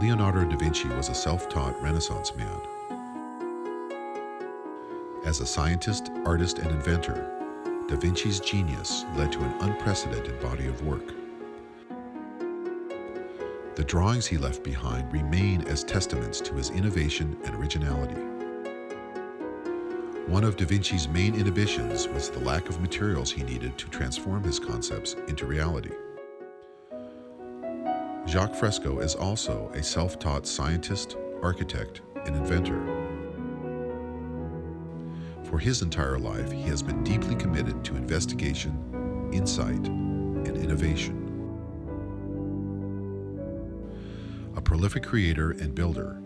Leonardo da Vinci was a self taught Renaissance man. As a scientist, artist, and inventor, Da Vinci's genius led to an unprecedented body of work. The drawings he left behind remain as testaments to his innovation and originality. One of Da Vinci's main inhibitions was the lack of materials he needed to transform his concepts into reality. Jacque Fresco is also a self taught scientist, architect, and inventor. For his entire life, he has been deeply committed to investigation, insight, and innovation. A prolific creator and builder,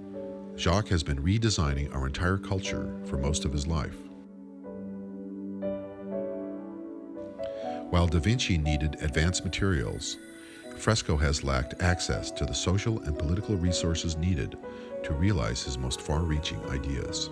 Jacque has been redesigning our entire culture for most of his life. While Da Vinci needed advanced materials, Fresco has lacked access to the social and political resources needed to realize his most far reaching ideas.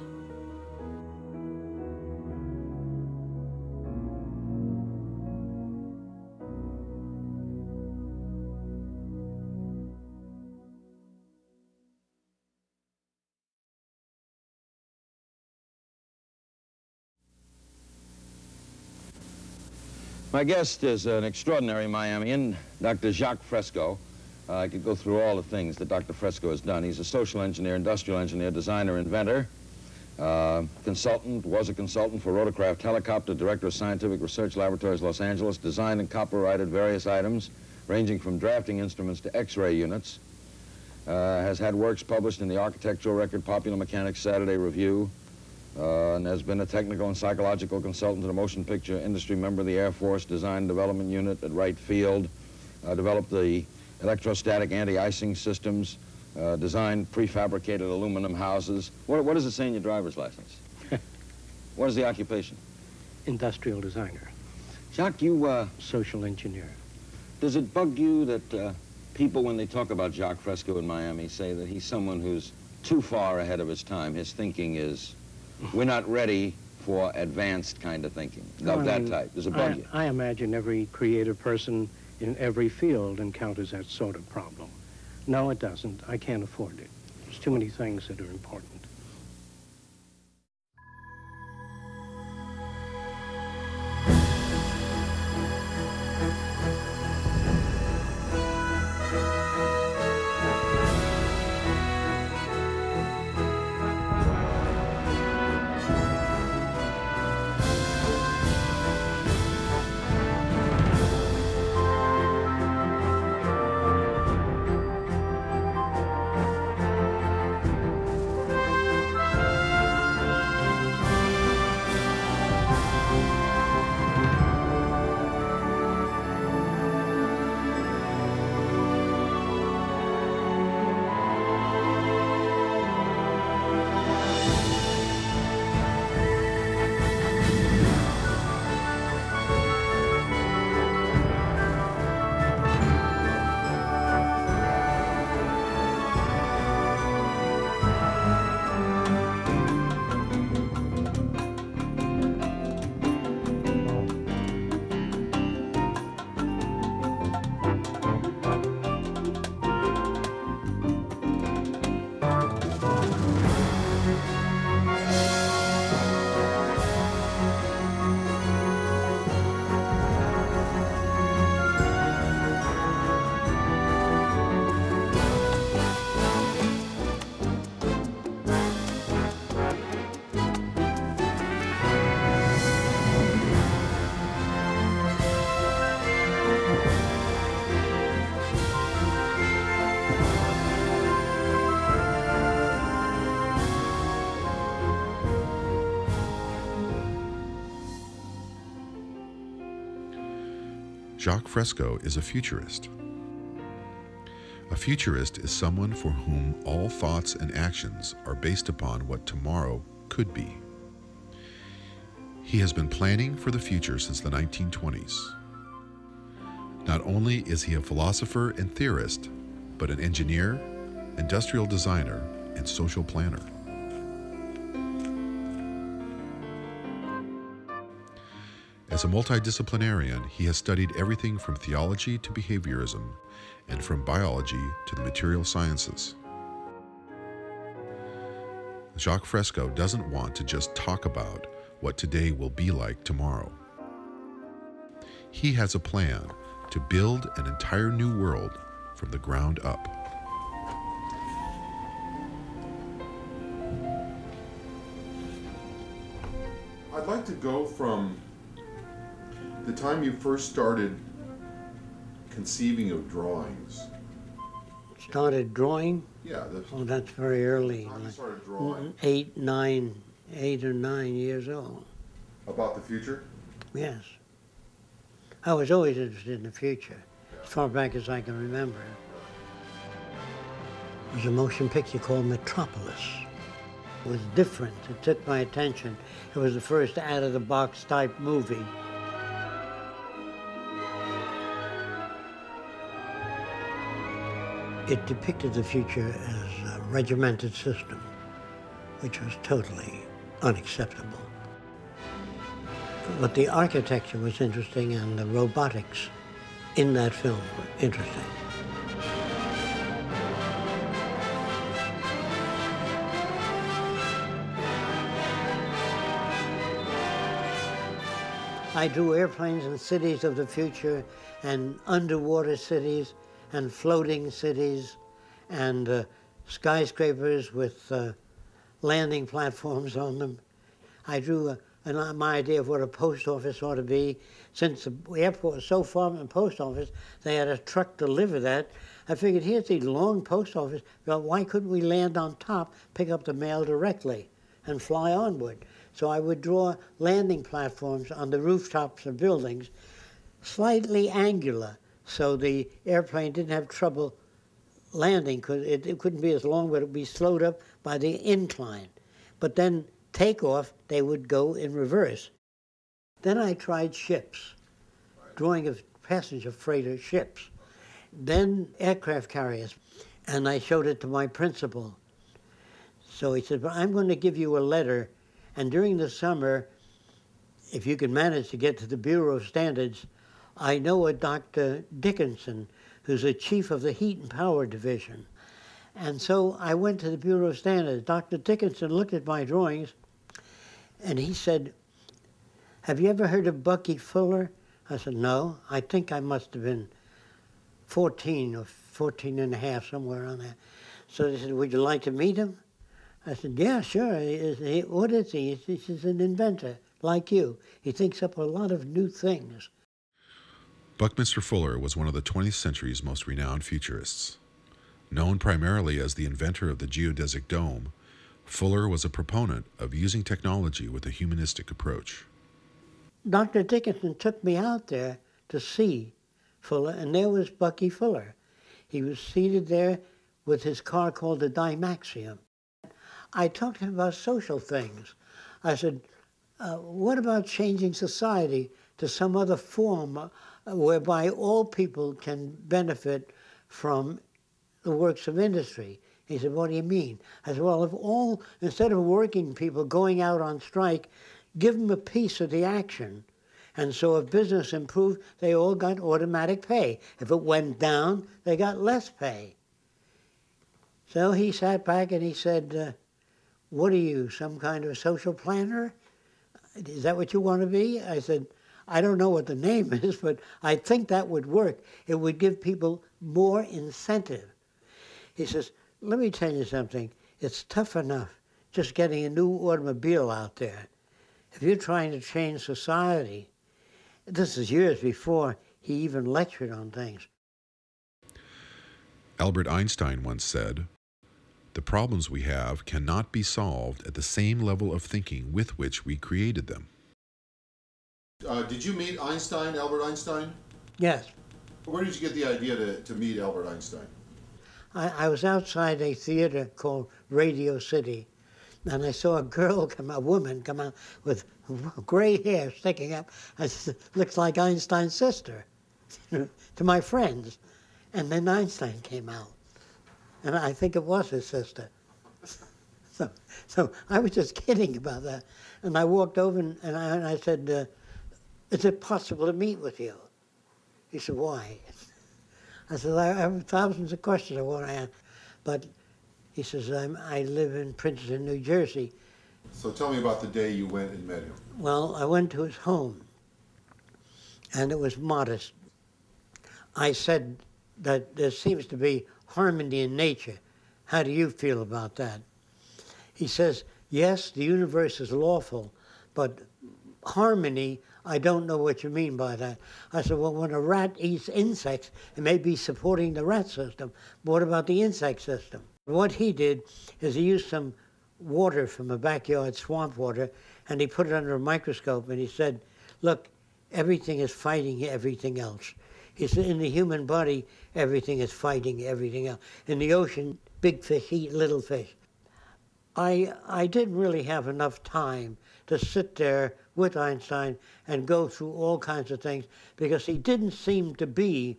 My guest is an extraordinary Miamian, Dr. Jacque Fresco. Uh, I could go through all the things that Dr. Fresco has done. He's a social engineer, industrial engineer, designer, inventor, uh, consultant, was a consultant for Rotorcraft Helicopter, director of scientific research laboratories, Los Angeles, designed and copyrighted various items ranging from drafting instruments to X-ray units. Uh, has had works published in the Architectural Record, Popular Mechanics, Saturday Review, uh, and has been a technical and psychological consultant to the motion picture industry, member of the Air Force Design Development Unit at Wright Field, uh, developed the electrostatic anti-icing systems, uh, designed prefabricated aluminum houses. What, what does it say in your driver's license? what is the occupation? Industrial designer, Jacque, you, uh, social engineer. does it bug you that uh, people, when they talk about Jacque Fresco in Miami, say that he's someone who's too far ahead of his time? His thinking is we're not ready for advanced kind of thinking of I that mean, type. Does it bug I. I imagine every creative person in every field encounters that sort of problem. No, it doesn't. I can't afford it. There's too many things that are important. Jacque Fresco is a futurist. A futurist is someone for whom all thoughts and actions are based upon what tomorrow could be. He has been planning for the future since the 1920s. Not only is he a philosopher and theorist, but an engineer, industrial designer, and social planner. As a multidisciplinarian, he has studied everything from theology to behaviorism and from biology to the material sciences. Jacque Fresco doesn't want to just talk about what today will be like tomorrow. He has a plan to build an entire new world from the ground up. I'd like to go from the time you first started conceiving of drawings. Started drawing? Yeah, Oh, that's very early. like started drawing mm, Eight, nine, eight or nine years old. about the future. Yes. I was always interested in the future, as far back as I can remember. There was a motion picture called Metropolis. It was different. It took my attention. It was the first out-of-the-box type movie. It depicted the future as a regimented system, which was totally unacceptable. But the architecture was interesting and the robotics in that film were interesting. I drew airplanes and cities of the future and underwater cities and floating cities and uh, skyscrapers with uh, landing platforms on them. I drew a, an, my idea of what a post office ought to be. Since the airport was so far from the post office, they had a truck deliver that. I figured here's the long post office. Why couldn't we land on top, pick up the mail directly, and fly onward? So I would draw landing platforms on the rooftops of buildings, slightly angular, so the airplane didn't have trouble landing because it, it couldn't be as long, but it would be slowed up by the incline. But then takeoff, they would go in reverse. Then I tried ships, drawing of passenger freighter ships. Then aircraft carriers, and I showed it to my principal. So he said, "But I'm going to give you a letter, and during the summer, if you can manage to get to the Bureau of Standards, I know a Dr. Dickinson, who's the chief of the Heat and Power Division. And so I went to the Bureau of Standards. Dr. Dickinson looked at my drawings and he said, Have you ever heard of Bucky Fuller? I said, No. I think I must have been 14 or 14 and a half, somewhere on there. So they said, Would you like to meet him? I said, Yeah, sure. He what is he? He's an inventor, like you. He thinks up a lot of new things. Buckminster Fuller was one of the 20th century's most renowned futurists. Known primarily as the inventor of the geodesic dome, Fuller was a proponent of using technology with a humanistic approach. Dr. Dickinson took me out there to see Fuller, and there was Bucky Fuller. He was seated there with his car called the Dymaxion. I talked to him about social things. I said, uh, what about changing society to some other form whereby all people can benefit from the works of industry? He said, what do you mean? I said, well, if all, instead of working people going out on strike, give them a piece of the action. And so if business improved, they all got automatic pay. If it went down, they got less pay. So he sat back and he said, uh, what are you, some kind of a social planner? Is that what you want to be? I said, I don't know what the name is, but I think that would work. It would give people more incentive. He says, let me tell you something. It's tough enough just getting a new automobile out there. If you're trying to change society, this is years before he even lectured on things. Albert Einstein once said, The problems we have cannot be solved at the same level of thinking with which we created them. Uh, did you meet Einstein, Albert Einstein? Yes, Where did you get the idea to, to meet Albert Einstein? I, I was outside a theater called Radio City, and I saw a girl come, a woman come out with gray hair sticking up. I said, looks like Einstein's sister, to my friends. And then Einstein came out, and I think it was his sister. So, so I was just kidding about that. And I walked over and, and, I, and I said, uh, is it possible to meet with you? He said, why? I said, I have thousands of questions I want to ask. But He says, I'm, I live in Princeton, New Jersey. So tell me about the day you went and met him. Well, I went to his home, and it was modest. I said that there seems to be harmony in nature. How do you feel about that? He says, yes, the universe is lawful, but harmony, I don't know what you mean by that. I said, well, when a rat eats insects, it may be supporting the rat system. But what about the insect system? What he did is he used some water from a backyard swamp water and he put it under a microscope and he said, look, everything is fighting everything else. He said, in the human body, everything is fighting everything else. In the ocean, big fish eat little fish. I, I didn't really have enough time to sit there with Einstein and go through all kinds of things because he didn't seem to be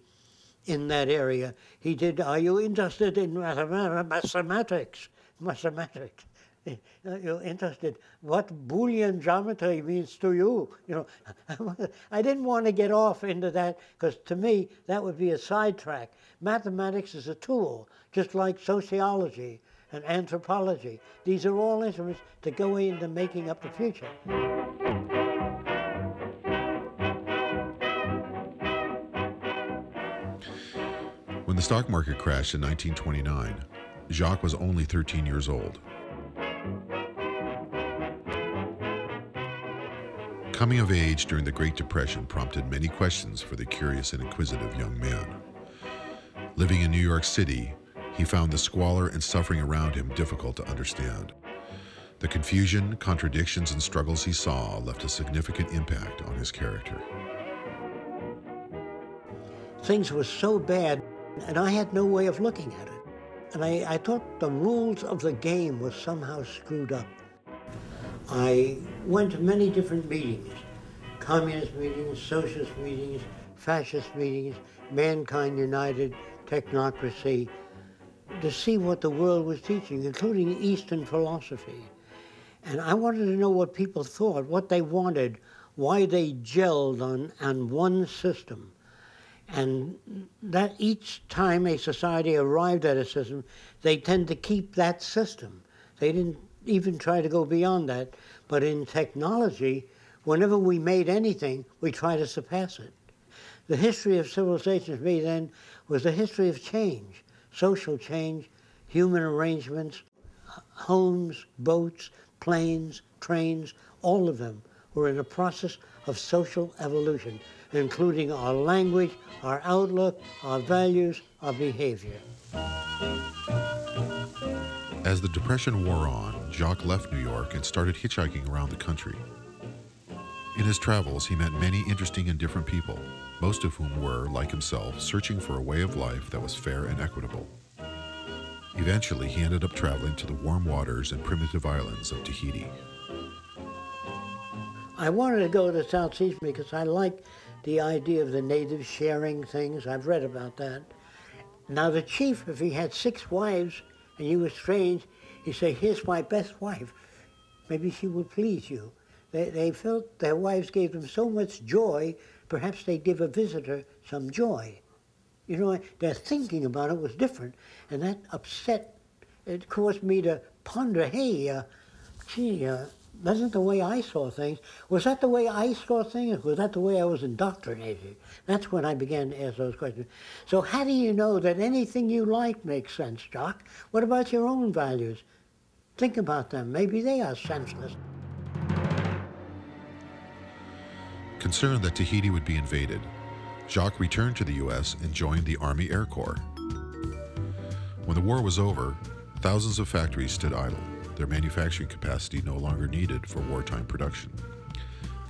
in that area. He did, are you interested in mathematics? Mathematics. You're interested. What Boolean geometry means to you? You know, I didn't want to get off into that because to me that would be a sidetrack. Mathematics is a tool, just like sociology and anthropology. These are all instruments to go into making up the future. When the stock market crashed in 1929, Jacque was only 13 years old. Coming of age during the Great Depression prompted many questions for the curious and inquisitive young man. Living in New York City, he found the squalor and suffering around him difficult to understand. The confusion, contradictions, and struggles he saw left a significant impact on his character. Things were so bad, and I had no way of looking at it. And I, I thought the rules of the game were somehow screwed up. I went to many different meetings, communist meetings, socialist meetings, fascist meetings, Mankind United, Technocracy, to see what the world was teaching, including Eastern philosophy. And I wanted to know what people thought, what they wanted, why they gelled on, on one system. And that each time a society arrived at a system, they tend to keep that system. They didn't even try to go beyond that. But in technology, whenever we made anything, we try to surpass it. The history of civilization for me then was the history of change social change, human arrangements, homes, boats, planes, trains, all of them were in a process of social evolution, including our language, our outlook, our values, our behavior. As the Depression wore on, Jacque left New York and started hitchhiking around the country. In his travels, he met many interesting and different people, most of whom were, like himself, searching for a way of life that was fair and equitable. Eventually, he ended up traveling to the warm waters and primitive islands of Tahiti. I wanted to go to the South Seas because I like the idea of the natives sharing things. I've read about that. Now, the chief, if he had six wives and you were strange, he'd say, Here's my best wife. Maybe she will please you. They, they felt their wives gave them so much joy, perhaps they'd give a visitor some joy. You know, their thinking about it was different, and that upset, it caused me to ponder, hey, uh, gee, uh, that's not the way I saw things. Was that the way I saw things? Was that the way I was indoctrinated? That's when I began to ask those questions. So how do you know that anything you like makes sense, Doc? What about your own values? Think about them. Maybe they are senseless. Concerned that Tahiti would be invaded, Jacque returned to the U.S. and joined the Army Air Corps. When the war was over, thousands of factories stood idle, their manufacturing capacity no longer needed for wartime production.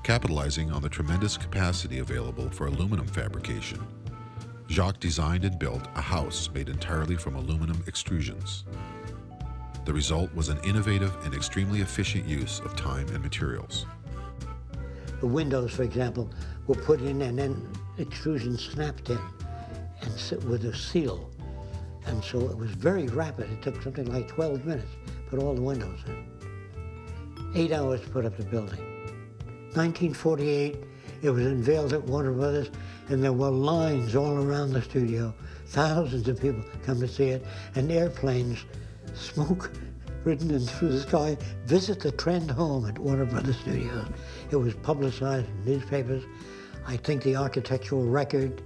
Capitalizing on the tremendous capacity available for aluminum fabrication, Jacque designed and built a house made entirely from aluminum extrusions. The result was an innovative and extremely efficient use of time and materials. The windows, for example, were put in and then extrusion snapped in and sit with a seal. And so it was very rapid. It took something like 12 minutes, to put all the windows in. Eight hours to put up the building. 1948, it was unveiled at Warner Brothers, and there were lines all around the studio. Thousands of people come to see it, and airplanes smoke ridden in through the sky, visit the Trend home at Warner Brothers Studios. It was publicized in newspapers. I think the architectural record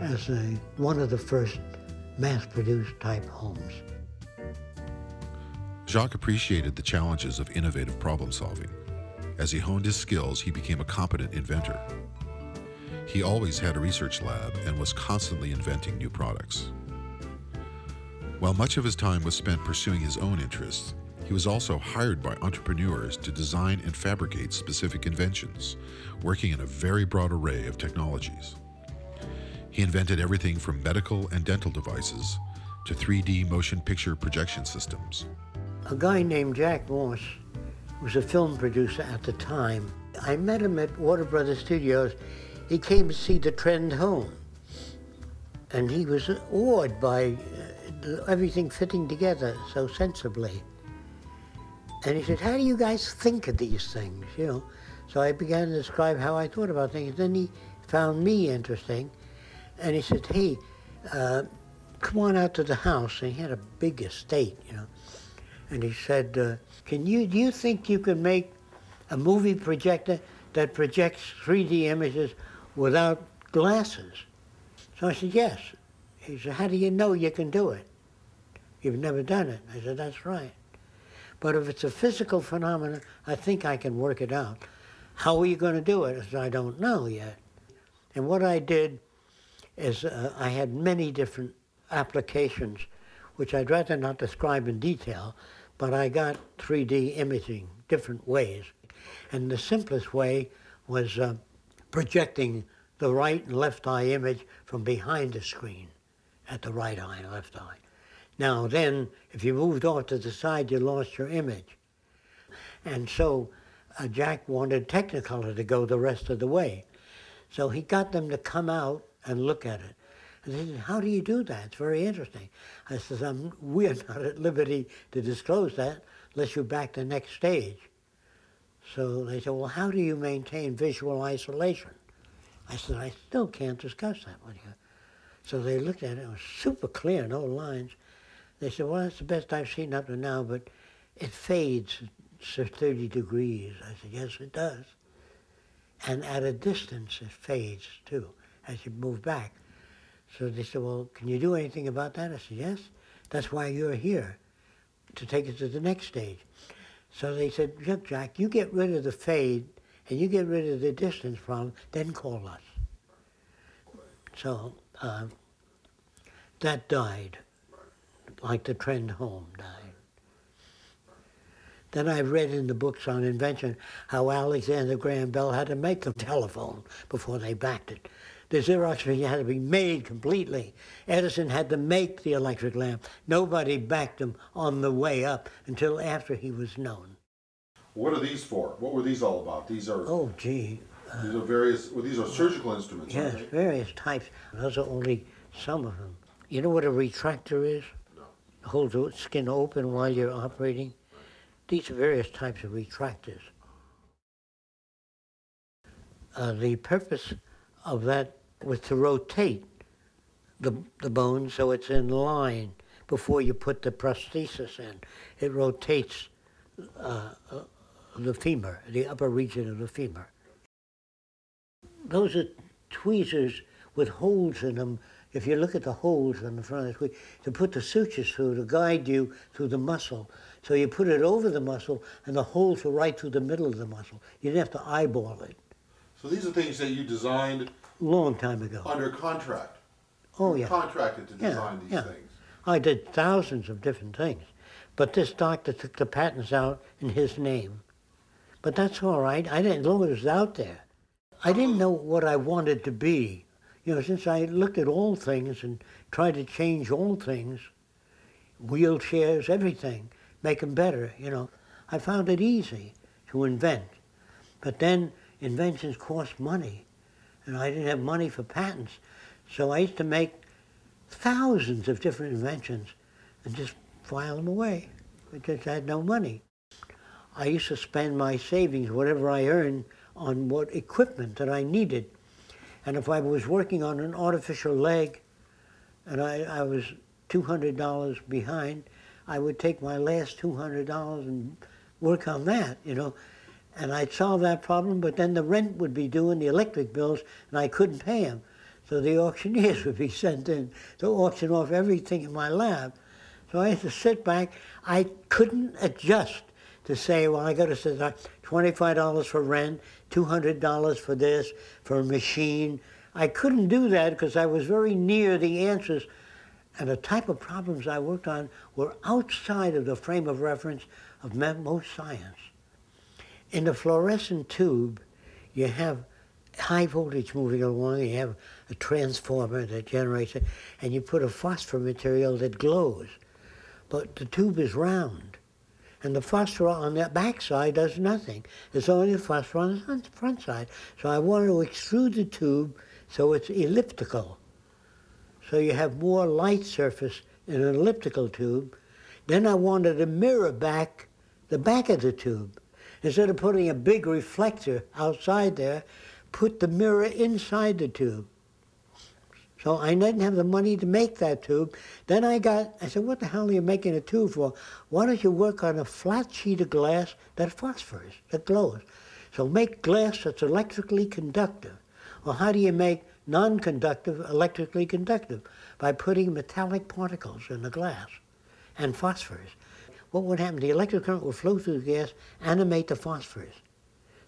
as a, one of the first mass-produced type homes. Jacque appreciated the challenges of innovative problem solving. As he honed his skills, he became a competent inventor. He always had a research lab and was constantly inventing new products. While much of his time was spent pursuing his own interests, he was also hired by entrepreneurs to design and fabricate specific inventions, working in a very broad array of technologies. He invented everything from medical and dental devices to 3D motion picture projection systems. A guy named Jack Morse was a film producer at the time. I met him at Warner Brothers Studios. He came to see the trend home. And he was awed by uh, everything fitting together so sensibly. And he said, how do you guys think of these things, you know? So I began to describe how I thought about things. Then he found me interesting. And he said, hey, uh, come on out to the house. And he had a big estate, you know. And he said, uh, can you, do you think you can make a movie projector that projects 3D images without glasses? So I said, yes. He said, how do you know you can do it? You've never done it. I said, that's right. But if it's a physical phenomenon, I think I can work it out. How are you going to do it? I don't know yet. And what I did is uh, I had many different applications, which I'd rather not describe in detail, but I got 3D imaging different ways. And the simplest way was uh, projecting the right and left eye image from behind the screen at the right eye and left eye. Now then, if you moved off to the side, you lost your image. And so uh, Jack wanted Technicolor to go the rest of the way. So he got them to come out and look at it. And they said, how do you do that? It's very interesting. I I'm, we're not at liberty to disclose that unless you're back the next stage. So they said, well, how do you maintain visual isolation? I said, I still can't discuss that with you. So they looked at it, it was super clear, no lines. They said, well, that's the best I've seen up to now, but it fades to 30 degrees. I said, yes, it does. And at a distance, it fades too, as you move back. So they said, well, can you do anything about that? I said, yes. That's why you're here, to take it to the next stage. So they said, look, Jack, you get rid of the fade and you get rid of the distance problem, then call us. So uh, that died like the trend home died. Then I've read in the books on invention how Alexander Graham Bell had to make the telephone before they backed it. The Xerox machine had to be made completely. Edison had to make the electric lamp. Nobody backed him on the way up until after he was known. What are these for? What were these all about? These are Oh, gee. Uh, these are various. Well, these are surgical instruments. Yes, various types. Those are only some of them. You know what a retractor is? Holds the skin open while you're operating. These are various types of retractors. Uh, the purpose of that was to rotate the, the bone so it's in line before you put the prosthesis in. It rotates uh, uh, the femur, the upper region of the femur. Those are tweezers with holes in them. If you look at the holes on the front of the tweezer, to put the sutures through to guide you through the muscle. So you put it over the muscle, and the holes are right through the middle of the muscle. You didn't have to eyeball it. So these are things that you designed Long time ago. under contract. Oh You yeah. Contracted to Yeah, design these yeah. things. I did thousands of different things. But this doctor took the patents out in his name. But that's all right. I didn't, as long as it was out there. I didn't know what I wanted to be. You know, since I looked at all things and tried to change all things, wheelchairs, everything, make them better, you know, I found it easy to invent. But then inventions cost money, and I didn't have money for patents. So I used to make thousands of different inventions and just file them away because I had no money. I used to spend my savings, whatever I earned, on what equipment that I needed. And if I was working on an artificial leg and I, I was $200 behind, I would take my last $200 and work on that, you know. And I'd solve that problem, but then the rent would be due and the electric bills, and I couldn't pay them. So the auctioneers would be sent in to auction off everything in my lab. So I had to sit back. I couldn't adjust to say, well, I got to sit down, $25 for rent, $200 for this, for a machine. I couldn't do that because I was very near the answers. And the type of problems I worked on were outside of the frame of reference of most science. In the fluorescent tube, you have high voltage moving along, you have a transformer that generates it, and you put a phosphor material that glows. But the tube is round. And the phosphor on the back side does nothing. There's only the phosphor on the front side. So I wanted to extrude the tube so it's elliptical. So you have more light surface in an elliptical tube. Then I wanted to mirror back the back of the tube. Instead of putting a big reflector outside there, put the mirror inside the tube. So I didn't have the money to make that tube. Then I got, I said, what the hell are you making a tube for? Why don't you work on a flat sheet of glass that phosphors, that glows? So make glass that's electrically conductive. Well, how do you make non-conductive electrically conductive? By putting metallic particles in the glass and phosphors. What would happen? The electric current would flow through the gas, animate the phosphors.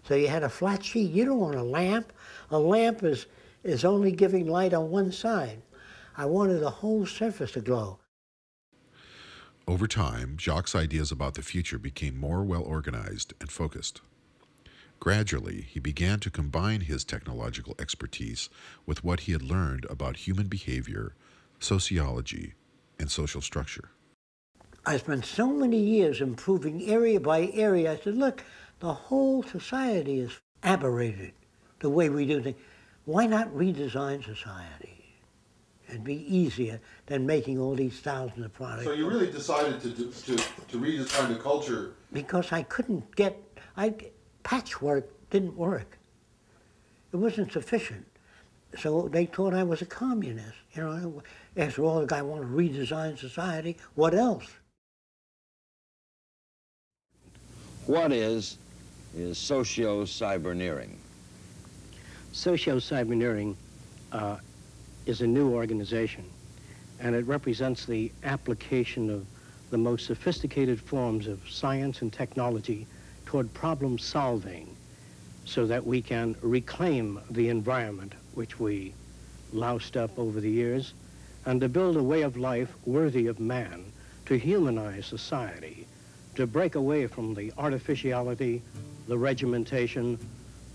So you had a flat sheet. You don't want a lamp. A lamp is is only giving light on one side. I wanted the whole surface to glow. Over time, Jacque's ideas about the future became more well organized and focused. Gradually, he began to combine his technological expertise with what he had learned about human behavior, sociology, and social structure. I spent so many years improving area by area. I said, look, the whole society is aberrated, the way we do things. Why not redesign society? It'd be easier than making all these thousands of products. So you really decided to, to, to redesign the culture? Because I couldn't get, I, patchwork didn't work. It wasn't sufficient. So they thought I was a communist. You know, after all, the guy wanted to redesign society. What else? What is, is socio-cyberneering? Socio-cyberneering uh, is a new organization, and it represents the application of the most sophisticated forms of science and technology toward problem solving so that we can reclaim the environment which we loused up over the years and to build a way of life worthy of man, to humanize society, to break away from the artificiality, the regimentation,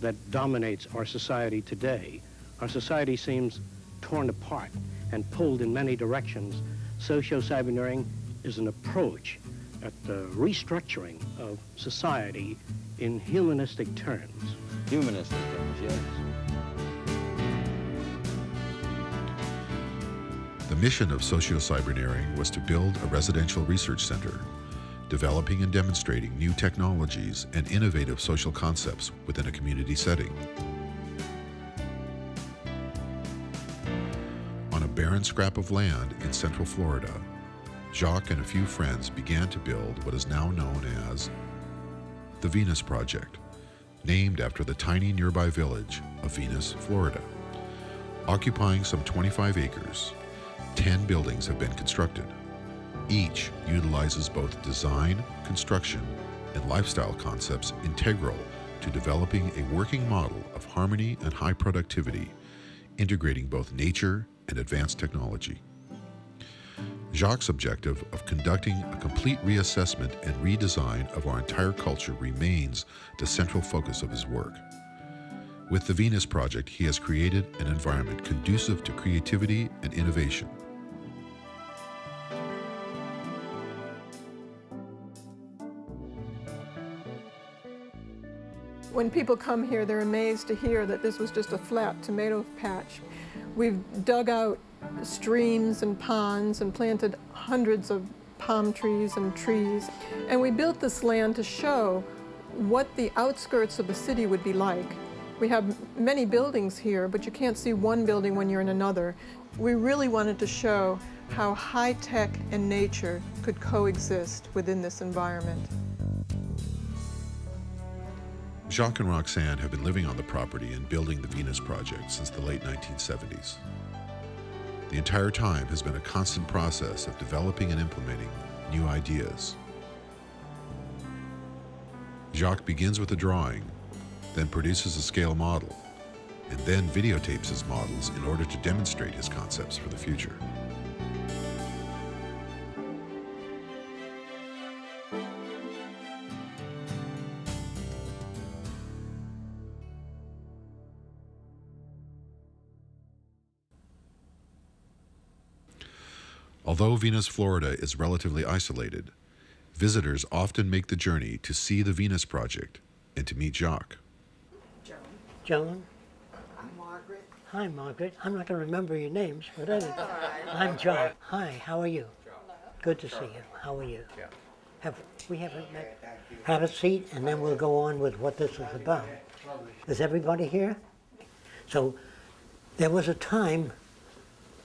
that dominates our society today. Our society seems torn apart and pulled in many directions. Socio-cyberneering is an approach at the restructuring of society in humanistic terms. Humanistic terms, yes. The mission of socio-cyberneering was to build a residential research center developing and demonstrating new technologies and innovative social concepts within a community setting. On a barren scrap of land in central Florida, Jacque and a few friends began to build what is now known as the Venus Project, named after the tiny nearby village of Venus, Florida. Occupying some 25 acres, 10 buildings have been constructed. Each utilizes both design, construction, and lifestyle concepts integral to developing a working model of harmony and high productivity, integrating both nature and advanced technology. Jacque's objective of conducting a complete reassessment and redesign of our entire culture remains the central focus of his work. With the Venus Project, he has created an environment conducive to creativity and innovation When people come here, they're amazed to hear that this was just a flat tomato patch. We've dug out streams and ponds and planted hundreds of palm trees and trees. And we built this land to show what the outskirts of the city would be like. We have many buildings here, but you can't see one building when you're in another. We really wanted to show how high tech and nature could coexist within this environment. Jacque and Roxanne have been living on the property and building the Venus Project since the late 1970s. The entire time has been a constant process of developing and implementing new ideas. Jacque begins with a drawing, then produces a scale model, and then videotapes his models in order to demonstrate his concepts for the future. Although Venus, Florida is relatively isolated, visitors often make the journey to see the Venus Project and to meet Jacque. Joan? Joan. I'm Margaret. Hi, Margaret. I'm not going to remember your names, but anyway. I'm John. Hi, how are you? Good to see you. How are you? Have we haven't met? Have a seat, and then we'll go on with what this is about. Is everybody here? So, there was a time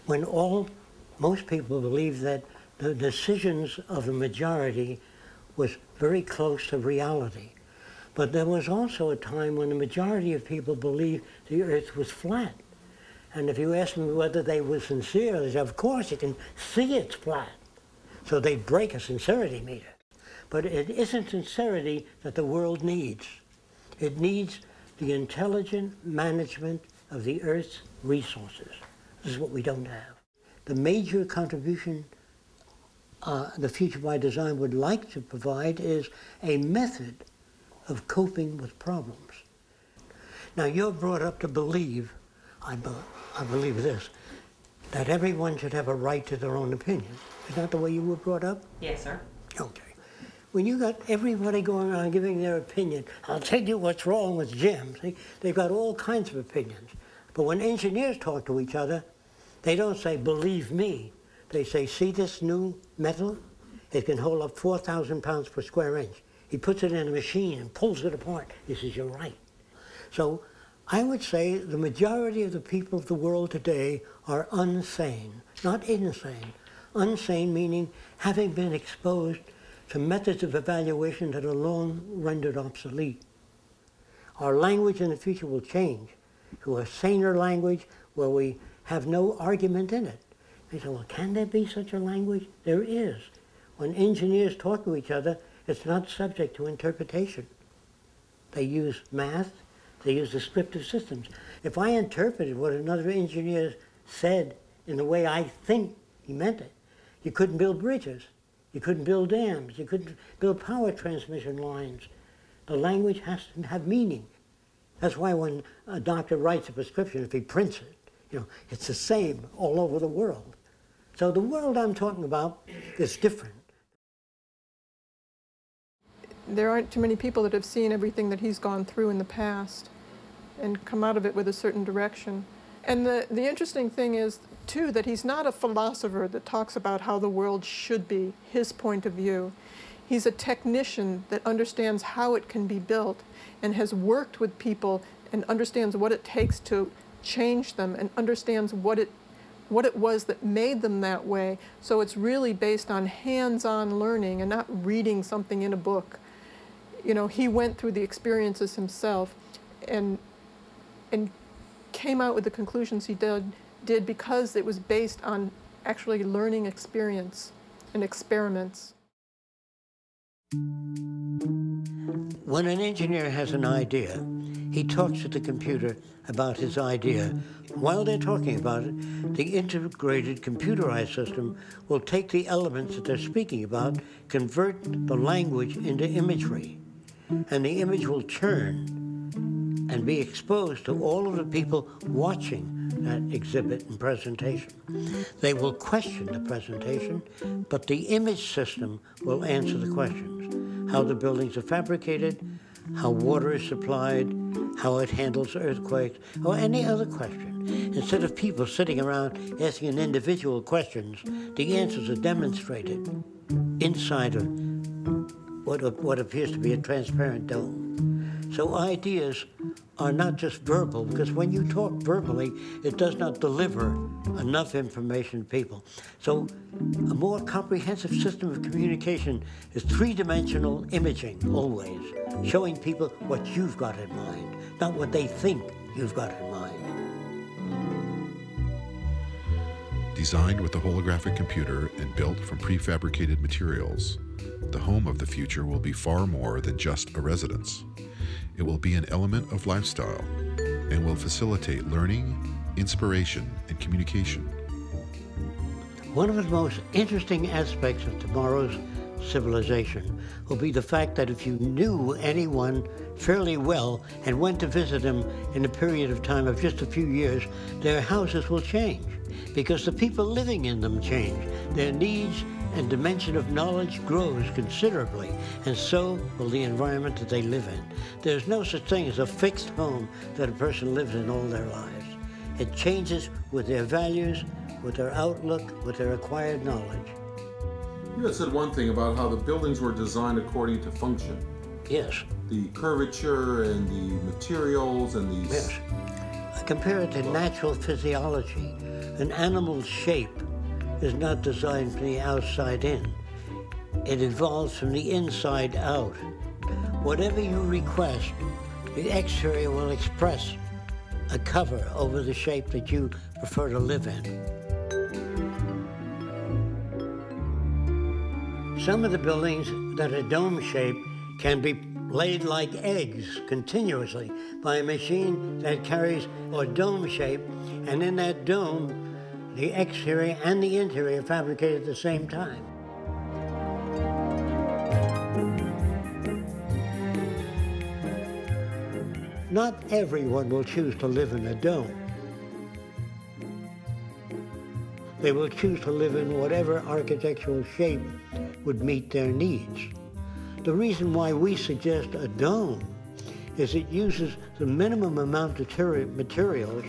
when all most people believe that the decisions of the majority was very close to reality. But there was also a time when the majority of people believed the earth was flat. And if you ask them whether they were sincere, they said, of course, you can see it's flat. So they'd break a sincerity meter. But it isn't sincerity that the world needs. It needs the intelligent management of the Earth's resources. This is what we don't have. The major contribution uh, the Future by Design would like to provide is a method of coping with problems. Now, you're brought up to believe, I, be, I believe this, that everyone should have a right to their own opinion. Is that the way you were brought up? Yes, sir. Okay. When you got everybody going around giving their opinion, I'll tell you what's wrong with Jim. See, they've got all kinds of opinions. But when engineers talk to each other, they don't say, believe me. They say, see this new metal? It can hold up 4,000 pounds per square inch. He puts it in a machine and pulls it apart. He says, you're right. So I would say the majority of the people of the world today are unsane, not insane. Unsane meaning having been exposed to methods of evaluation that are long rendered obsolete. Our language in the future will change to a saner language where we have no argument in it. They say, well, can there be such a language? There is. When engineers talk to each other, it's not subject to interpretation. They use math, they use descriptive systems. If I interpreted what another engineer said in the way I think he meant it, you couldn't build bridges, you couldn't build dams, you couldn't build power transmission lines. The language has to have meaning. That's why when a doctor writes a prescription, if he prints it, you know, it's the same all over the world. So the world I'm talking about is different. There aren't too many people that have seen everything that he's gone through in the past and come out of it with a certain direction. And the, the interesting thing is, too, that he's not a philosopher that talks about how the world should be, his point of view. He's a technician that understands how it can be built and has worked with people and understands what it takes to change them and understands what it what it was that made them that way. So it's really based on hands-on learning and not reading something in a book. You know, he went through the experiences himself and and came out with the conclusions he did did because it was based on actually learning experience and experiments. When an engineer has an idea, he talks to the computer about his idea. While they're talking about it, the integrated computerized system will take the elements that they're speaking about, convert the language into imagery, and the image will churn and be exposed to all of the people watching that exhibit and presentation. They will question the presentation, but the image system will answer the questions. How the buildings are fabricated, how water is supplied, how it handles earthquakes, or any other question. Instead of people sitting around asking an individual questions, the answers are demonstrated inside of what, what appears to be a transparent dome. So ideas are not just verbal, because when you talk verbally, it does not deliver enough information to people. So a more comprehensive system of communication is three-dimensional imaging, always, showing people what you've got in mind, not what they think you've got in mind. Designed with a holographic computer and built from prefabricated materials, the home of the future will be far more than just a residence. It will be an element of lifestyle and will facilitate learning, inspiration, and communication. One of the most interesting aspects of tomorrow's civilization will be the fact that if you knew anyone fairly well and went to visit them in a period of time of just a few years, their houses will change because the people living in them change. Their needs and dimension of knowledge grows considerably, and so will the environment that they live in. There's no such thing as a fixed home that a person lives in all their lives. It changes with their values, with their outlook, with their acquired knowledge. You had said one thing about how the buildings were designed according to function. Yes. The curvature and the materials and the. Yes. I compare it to natural physiology. An animal's shape is not designed from the outside in. It evolves from the inside out. Whatever you request, the exterior will express a cover over the shape that you prefer to live in. Some of the buildings that are dome shaped can be laid like eggs continuously by a machine that carries a dome shape, and in that dome, the exterior and the interior fabricated at the same time. Not everyone will choose to live in a dome. They will choose to live in whatever architectural shape would meet their needs. The reason why we suggest a dome is it uses the minimum amount of materials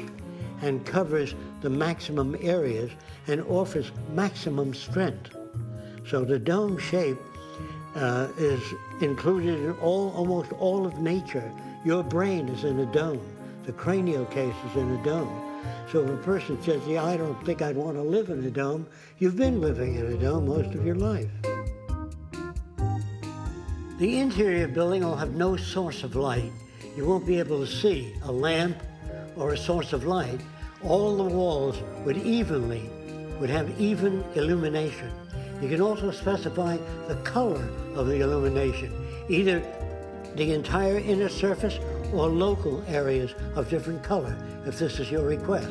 and covers the maximum areas and offers maximum strength. So the dome shape uh, is included in all, almost all of nature. Your brain is in a dome. The cranial case is in a dome. So if a person says, yeah, I don't think I'd want to live in a dome, you've been living in a dome most of your life. The interior building will have no source of light. You won't be able to see a lamp or a source of light all the walls would evenly, would have even illumination. You can also specify the color of the illumination, either the entire inner surface or local areas of different color, if this is your request.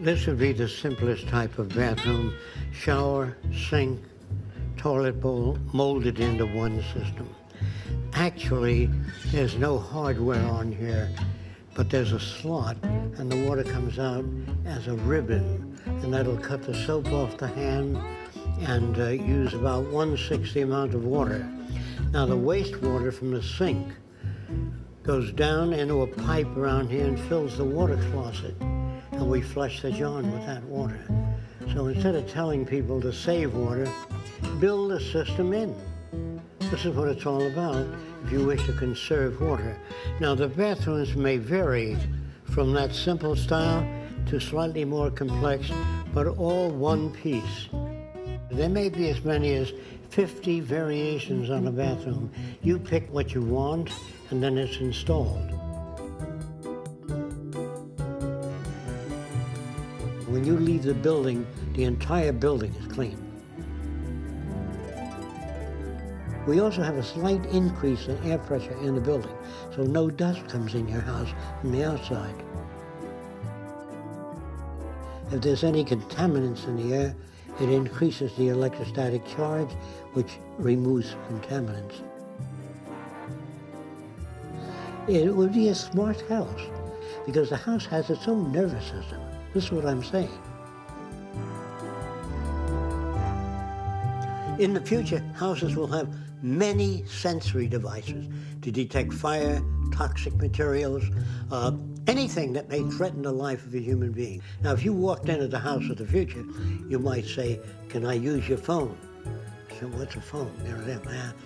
This would be the simplest type of bathroom, shower, sink, toilet bowl molded into one system. Actually, there's no hardware on here but there's a slot and the water comes out as a ribbon and that'll cut the soap off the hand and uh, use about one-sixth the amount of water. Now the wastewater from the sink goes down into a pipe around here and fills the water closet and we flush the john with that water. So instead of telling people to save water, build a system in. This is what it's all about if you wish to conserve water. Now, the bathrooms may vary from that simple style to slightly more complex, but all one piece. There may be as many as 50 variations on a bathroom. You pick what you want, and then it's installed. When you leave the building, the entire building is clean. We also have a slight increase in air pressure in the building, so no dust comes in your house from the outside. If there's any contaminants in the air, it increases the electrostatic charge, which removes contaminants. It would be a smart house, because the house has its own nervous system. This is what I'm saying. In the future, houses will have many sensory devices to detect fire, toxic materials, uh, anything that may threaten the life of a human being. Now, if you walked into the house of the future, you might say, can I use your phone? So what's a phone? You,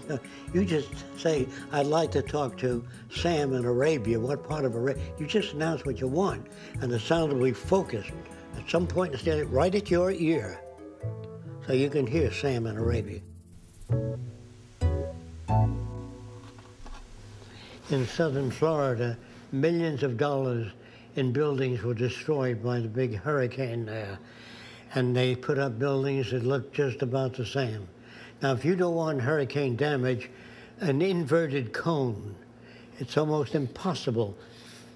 know, you just say, I'd like to talk to Sam in Arabia. What part of Arabia? You just announce what you want, and the sound will be focused at some point instead right at your ear, so you can hear Sam in Arabia. In southern Florida, millions of dollars in buildings were destroyed by the big hurricane there. And they put up buildings that look just about the same. Now, if you don't want hurricane damage, an inverted cone, it's almost impossible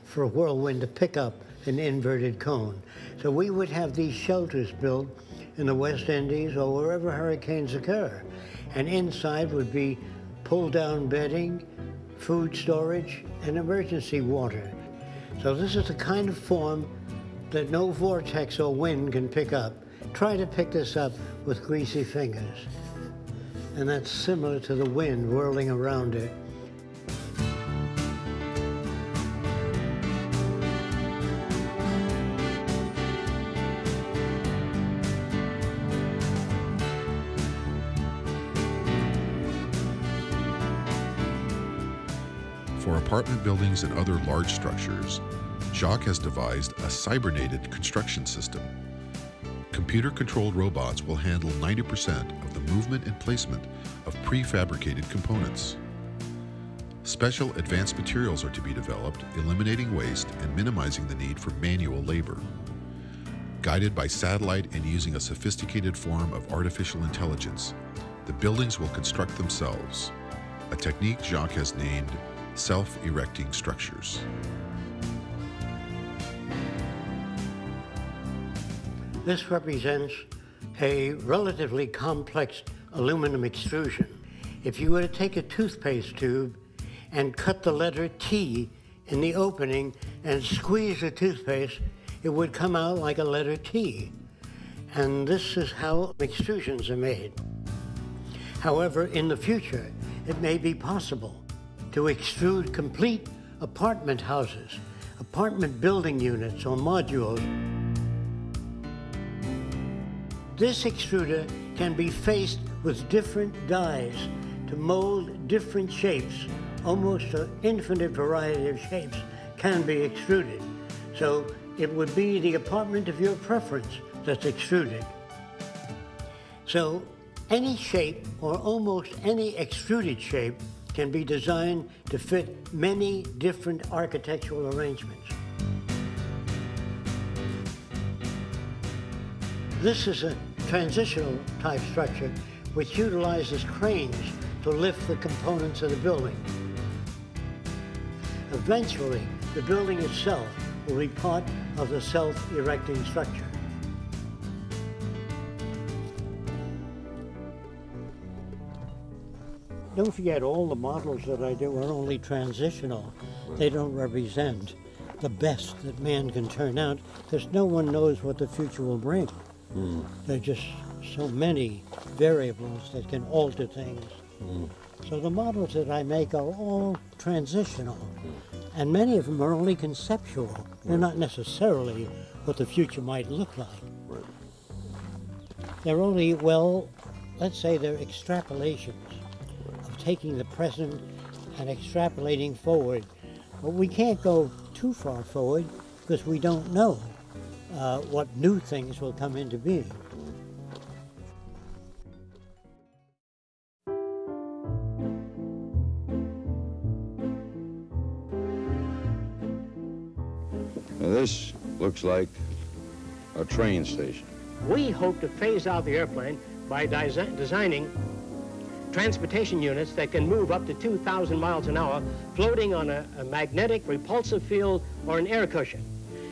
for a whirlwind to pick up an inverted cone. So we would have these shelters built in the West Indies or wherever hurricanes occur. And inside would be pull down bedding, food storage, and emergency water. So this is the kind of form that no vortex or wind can pick up. Try to pick this up with greasy fingers. And that's similar to the wind whirling around it. For apartment buildings and other large structures, Jacque has devised a cybernated construction system. Computer controlled robots will handle 90% of the movement and placement of prefabricated components. Special advanced materials are to be developed, eliminating waste and minimizing the need for manual labor. Guided by satellite and using a sophisticated form of artificial intelligence, the buildings will construct themselves, a technique Jacque has named self-erecting structures. This represents a relatively complex aluminum extrusion. If you were to take a toothpaste tube and cut the letter T in the opening and squeeze the toothpaste, it would come out like a letter T. And this is how extrusions are made. However, in the future, it may be possible to extrude complete apartment houses, apartment building units or modules. This extruder can be faced with different dies to mold different shapes. Almost an infinite variety of shapes can be extruded. So it would be the apartment of your preference that's extruded. So any shape or almost any extruded shape can be designed to fit many different architectural arrangements. This is a transitional type structure which utilizes cranes to lift the components of the building. Eventually, the building itself will be part of the self-erecting structure. Don't forget, all the models that I do are only transitional. They don't represent the best that man can turn out because no one knows what the future will bring. Mm. There are just so many variables that can alter things. Mm. So the models that I make are all transitional, mm. and many of them are only conceptual. They're not necessarily what the future might look like. Right. They're only, well, let's say they're extrapolations taking the present and extrapolating forward. But we can't go too far forward because we don't know uh, what new things will come into being. Now this looks like a train station. We hope to phase out the airplane by desi designing transportation units that can move up to 2,000 miles an hour floating on a, a, magnetic repulsive field or an air cushion.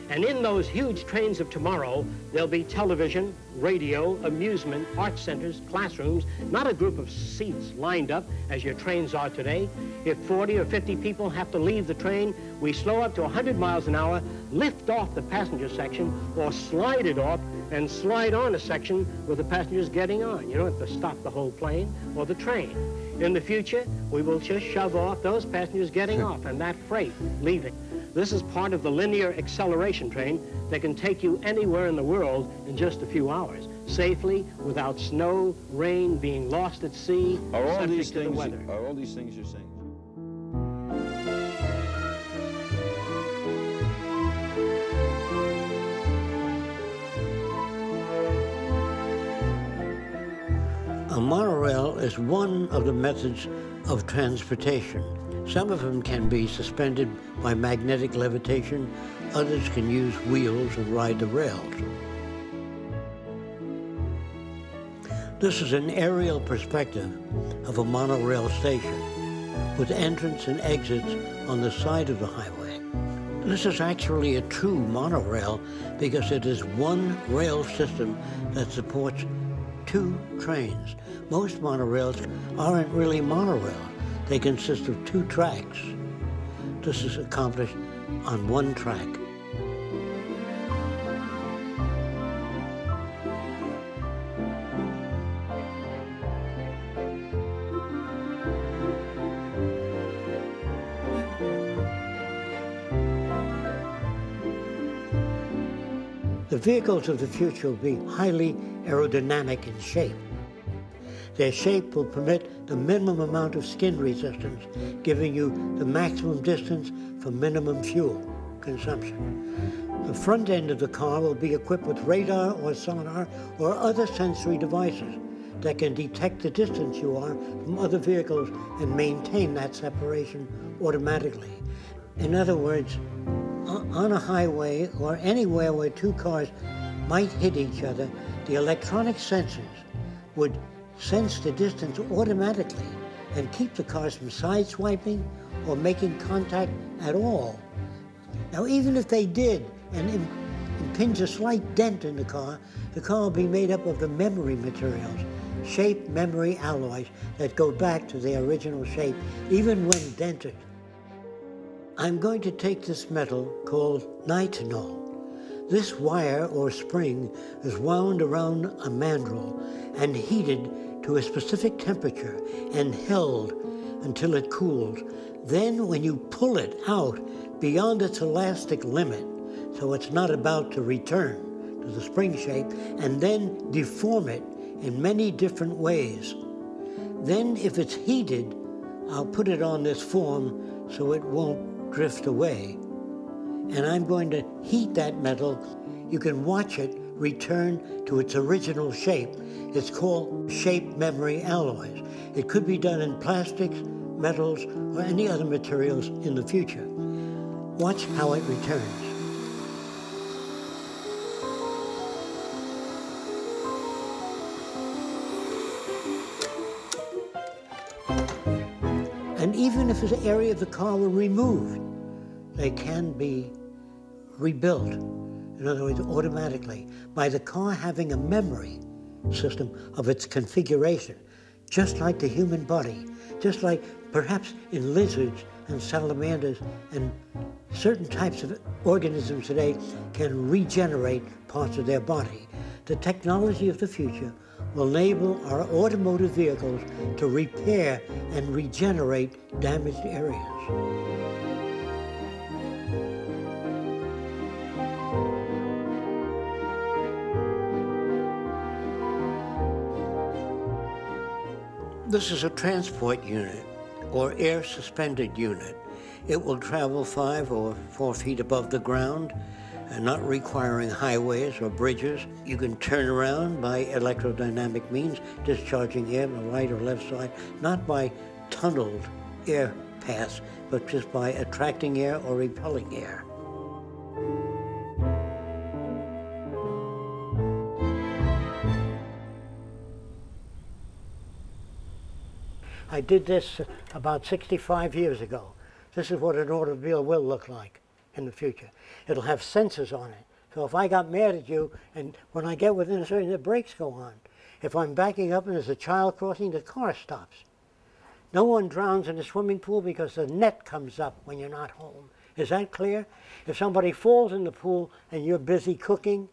And in those huge trains of tomorrow, there'll be television, radio, amusement, art centers, classrooms, not a group of seats lined up as your trains are today. If 40 or 50 people have to leave the train, we slow up to 100 miles an hour, lift off the passenger section, or slide it off and slide on a section with the passengers getting on. You don't have to stop the whole plane or the train. In the future, we will just shove off those passengers getting off and that freight leaving. This is part of the linear acceleration train that can take you anywhere in the world in just a few hours, safely, without snow, rain, being lost at sea, Are all subject these to the things? weather. Are all these things you're saying? Is one of the methods of transportation. Some of them can be suspended by magnetic levitation, others can use wheels and ride the rails. This is an aerial perspective of a monorail station with entrance and exits on the side of the highway. This is actually a true monorail because it is one rail system that supports two trains. Most monorails aren't really monorail. They consist of two tracks. This is accomplished on one track. The vehicles of the future will be highly aerodynamic in shape. Their shape will permit the minimum amount of skin resistance, giving you the maximum distance for minimum fuel consumption. The front end of the car will be equipped with radar or sonar or other sensory devices that can detect the distance you are from other vehicles and maintain that separation automatically. In other words, on a highway or anywhere where two cars might hit each other, the electronic sensors would sense the distance automatically and keep the cars from sideswiping or making contact at all. Now, even if they did and impinge a slight dent in the car, the car will be made up of the memory materials, shape memory alloys that go back to their original shape, even when dented. I'm going to take this metal called nitinol. This wire or spring is wound around a mandrel and heated to a specific temperature and held until it cools. Then when you pull it out beyond its elastic limit, so it's not about to return to the spring shape, and then deform it in many different ways. Then if it's heated, I'll put it on this form so it won't drift away. And I'm going to heat that metal. You can watch it return to its original shape. It's called shape memory alloys. It could be done in plastics, metals, or any other materials in the future. Watch how it returns. And even if an area of the car were removed, they can be rebuilt. In other words, automatically, by the car having a memory system of its configuration, just like the human body, just like perhaps in lizards and salamanders and certain types of organisms today can regenerate parts of their body. The technology of the future will enable our automotive vehicles to repair and regenerate damaged areas. This is a transport unit or air suspended unit. It will travel five or four feet above the ground and not requiring highways or bridges. You can turn around by electrodynamic means, discharging air on the right or left side, not by tunneled air paths, but just by attracting air or repelling air. I did this about 65 years ago. This is what an automobile will look like in the future. It'll have sensors on it. So if I got mad at you and when I get within a certain, the brakes go on. If I'm backing up and there's a child crossing, the car stops. No one drowns in a swimming pool because the net comes up when you're not home. Is that clear? If somebody falls in the pool and you're busy cooking,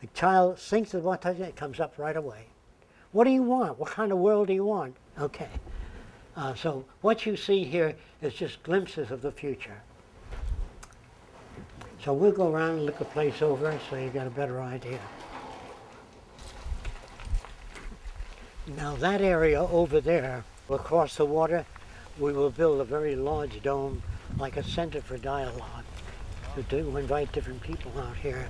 the child sinks to the bottom, it comes up right away. What do you want? What kind of world do you want? Okay. Uh, so what you see here is just glimpses of the future. So we'll go around and look the place over so you get a better idea. Now that area over there, across the water, we will build a very large dome like a center for dialogue to invite different people out here.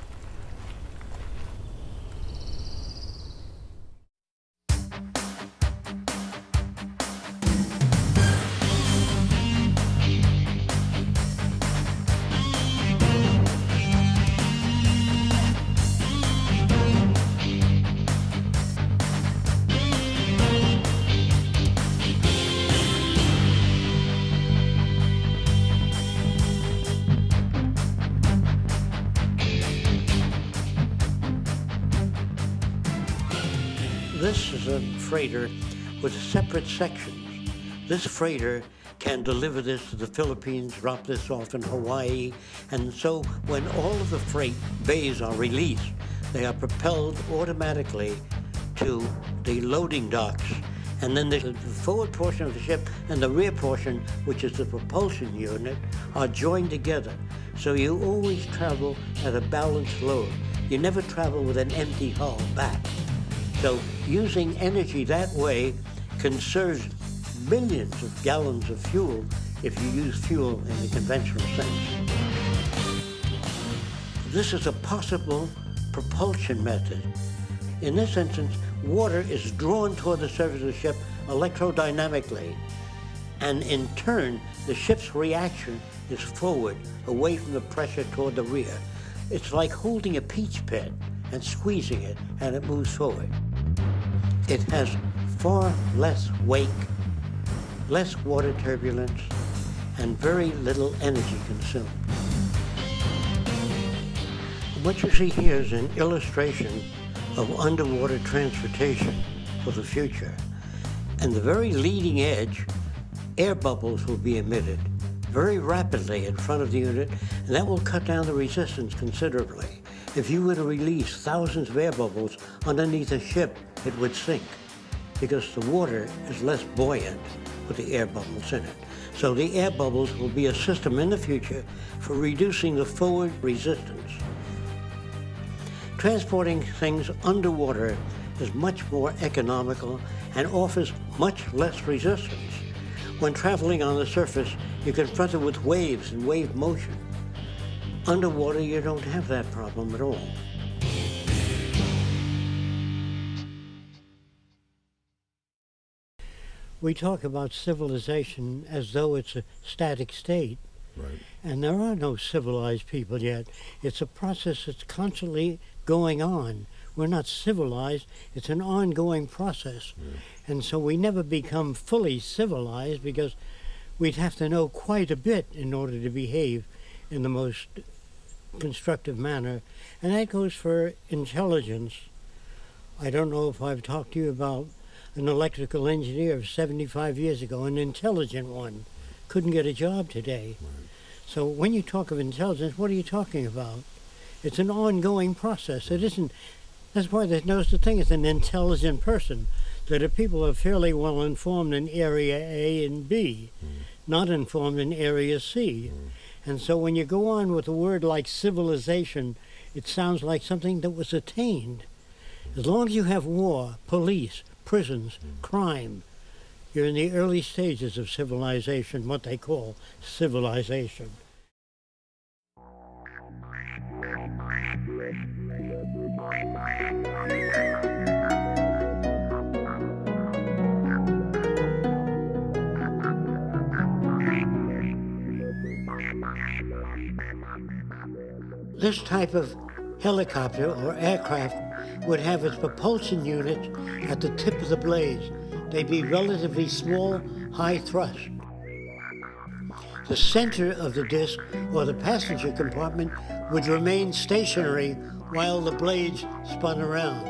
Freighter with separate sections. This freighter can deliver this to the Philippines, drop this off in Hawaii, and so when all of the freight bays are released, they are propelled automatically to the loading docks. And then the forward portion of the ship and the rear portion, which is the propulsion unit, are joined together. So you always travel at a balanced load. You never travel with an empty hull back. So using energy that way conserves millions of gallons of fuel if you use fuel in the conventional sense. This is a possible propulsion method. In this instance, water is drawn toward the surface of the ship electrodynamically, and in turn, the ship's reaction is forward, away from the pressure toward the rear. It's like holding a peach pit and squeezing it, and it moves forward. It has far less wake, less water turbulence, and very little energy consumed. What you see here is an illustration of underwater transportation for the future. And the very leading edge, air bubbles will be emitted very rapidly in front of the unit, and that will cut down the resistance considerably. If you were to release thousands of air bubbles underneath a ship, it would sink because the water is less buoyant with the air bubbles in it. So the air bubbles will be a system in the future for reducing the forward resistance. Transporting things underwater is much more economical and offers much less resistance. When traveling on the surface, you're confronted with waves and wave motion. Underwater, you don't have that problem at all. We talk about civilization as though it's a static state. Right. And there are no civilized people yet. It's a process that's constantly going on. We're not civilized, it's an ongoing process. And so we never become fully civilized because we'd have to know quite a bit in order to behave in the most constructive manner. And that goes for intelligence. I don't know if I've talked to you about an electrical engineer of 75 years ago, an intelligent one, couldn't get a job today. So when you talk of intelligence, what are you talking about? It's an ongoing process. It isn't. That's why there's no such thing as an intelligent person. That are people are fairly well informed in area A and B, mm. not informed in area C. Mm. And so when you go on with a word like civilization, it sounds like something that was attained. As long as you have war, police, prisons, crime, you're in the early stages of civilization, what they call civilization. This type of helicopter or aircraft would have its propulsion units at the tip of the blades. They'd be relatively small, high thrust. The center of the disc, or the passenger compartment, would remain stationary while the blades spun around.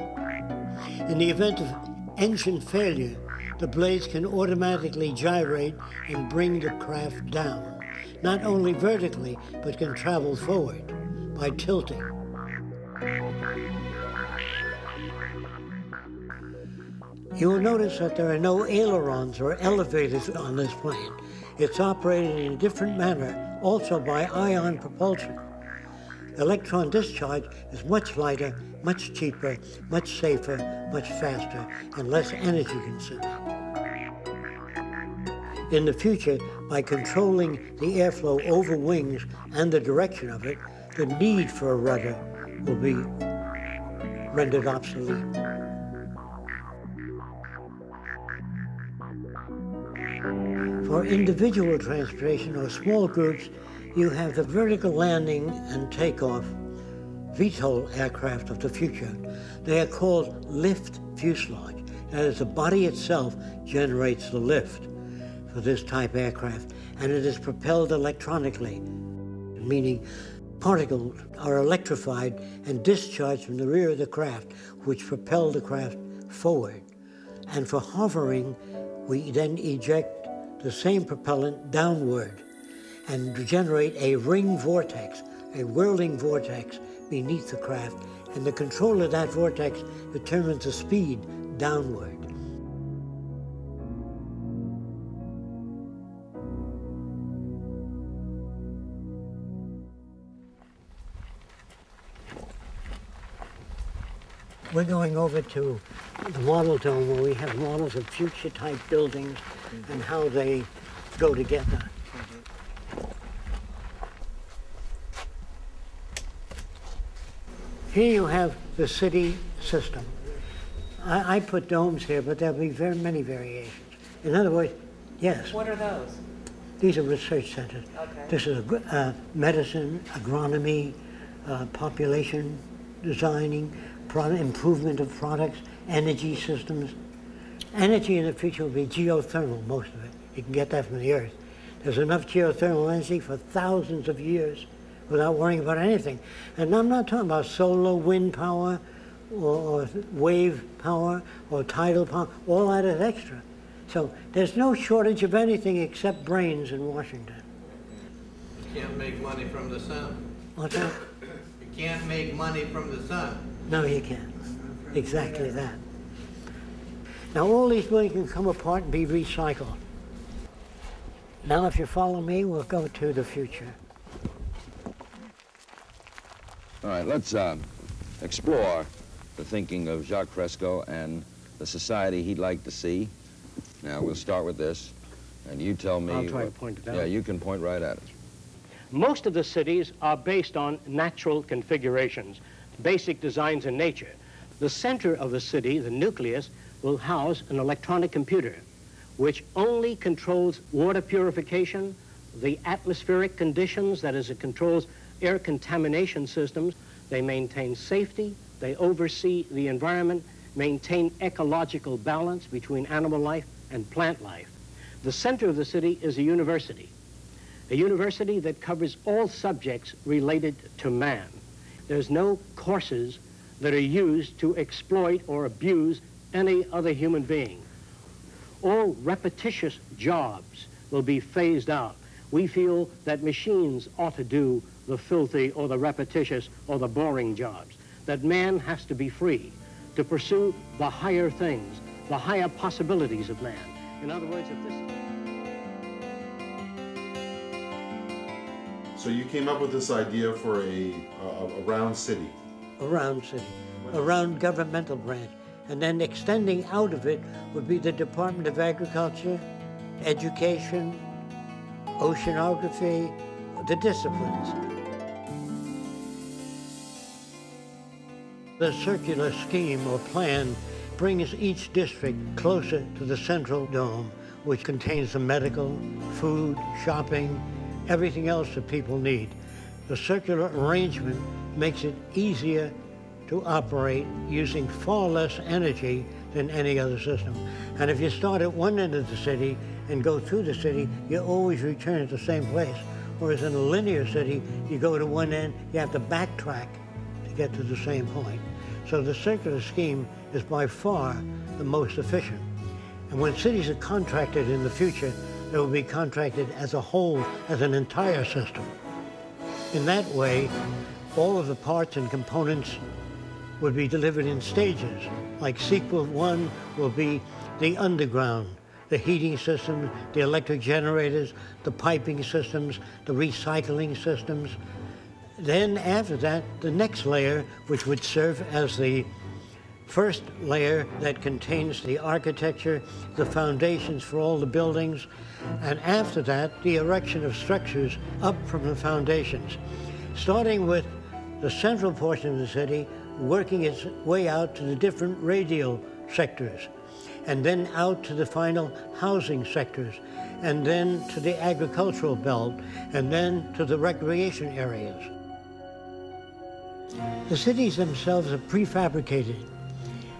In the event of engine failure, the blades can automatically gyrate and bring the craft down, not only vertically, but can travel forward by tilting. You will notice that there are no ailerons or elevators on this plane. It's operated in a different manner, also by ion propulsion. Electron discharge is much lighter, much cheaper, much safer, much faster, and less energy consuming. In the future, by controlling the airflow over wings and the direction of it, the need for a rudder will be rendered obsolete. For individual transportation or small groups, you have the vertical landing and takeoff VTOL aircraft of the future. They are called lift fuselage. That is, the body itself generates the lift for this type aircraft, and it is propelled electronically, meaning particles are electrified and discharged from the rear of the craft, which propel the craft forward. And for hovering, we then eject the same propellant downward and generate a ring vortex, a whirling vortex beneath the craft, and the control of that vortex determines the speed downward. We're going over to the model dome where we have models of future type buildings and how they go together. Here you have the city system. I, I put domes here, but there'll be very many variations. In other words, yes. What are those? These are research centers. Okay. This is a, uh, medicine, agronomy, uh, population designing, product, improvement of products, energy systems. Energy in the future will be geothermal, most of it. You can get that from the earth. There's enough geothermal energy for thousands of years without worrying about anything. And I'm not talking about solar, wind power, or, or wave power, or tidal power. All that is extra. So there's no shortage of anything except brains in Washington. You can't make money from the sun. What's that? You can't make money from the sun. No, you can't. Exactly that. Now all these buildings can come apart and be recycled. Now if you follow me, we'll go to the future. All right, let's uh, explore the thinking of Jacque Fresco and the society he'd like to see. Now, we'll start with this, and you tell me... I'll try what- to point it out. Yeah, you can point right at it. Most of the cities are based on natural configurations, basic designs in nature. The center of the city, the nucleus, will house an electronic computer, which only controls water purification, the atmospheric conditions, that is, it controls air contamination systems. They maintain safety, they oversee the environment, maintain ecological balance between animal life and plant life. The center of the city is a university a university that covers all subjects related to man. There's no courses that are used to exploit or abuse any other human being. All repetitious jobs will be phased out. We feel that machines ought to do the filthy or the repetitious or the boring jobs, that man has to be free to pursue the higher things, the higher possibilities of man. In other words, if this... So you came up with this idea for a, a, a round city. around city, around governmental branch. And then extending out of it would be the Department of Agriculture, Education, Oceanography, the disciplines. The circular scheme or plan brings each district closer to the central dome, which contains the medical, food, shopping, everything else that people need. The circular arrangement makes it easier to operate using far less energy than any other system. And if you start at one end of the city and go through the city, you always return at the same place. Whereas in a linear city, you go to one end, you have to backtrack to get to the same point. So the circular scheme is by far the most efficient. And when cities are contracted in the future, they will be contracted as a whole, as an entire system. In that way, all of the parts and components would be delivered in stages. Like sequel one will be the underground, the heating systems, the electric generators, the piping systems, the recycling systems. Then after that, the next layer, which would serve as the first layer that contains the architecture, the foundations for all the buildings, and after that, the erection of structures up from the foundations, starting with the central portion of the city, working its way out to the different radial sectors, and then out to the final housing sectors, and then to the agricultural belt, and then to the recreation areas. The cities themselves are prefabricated.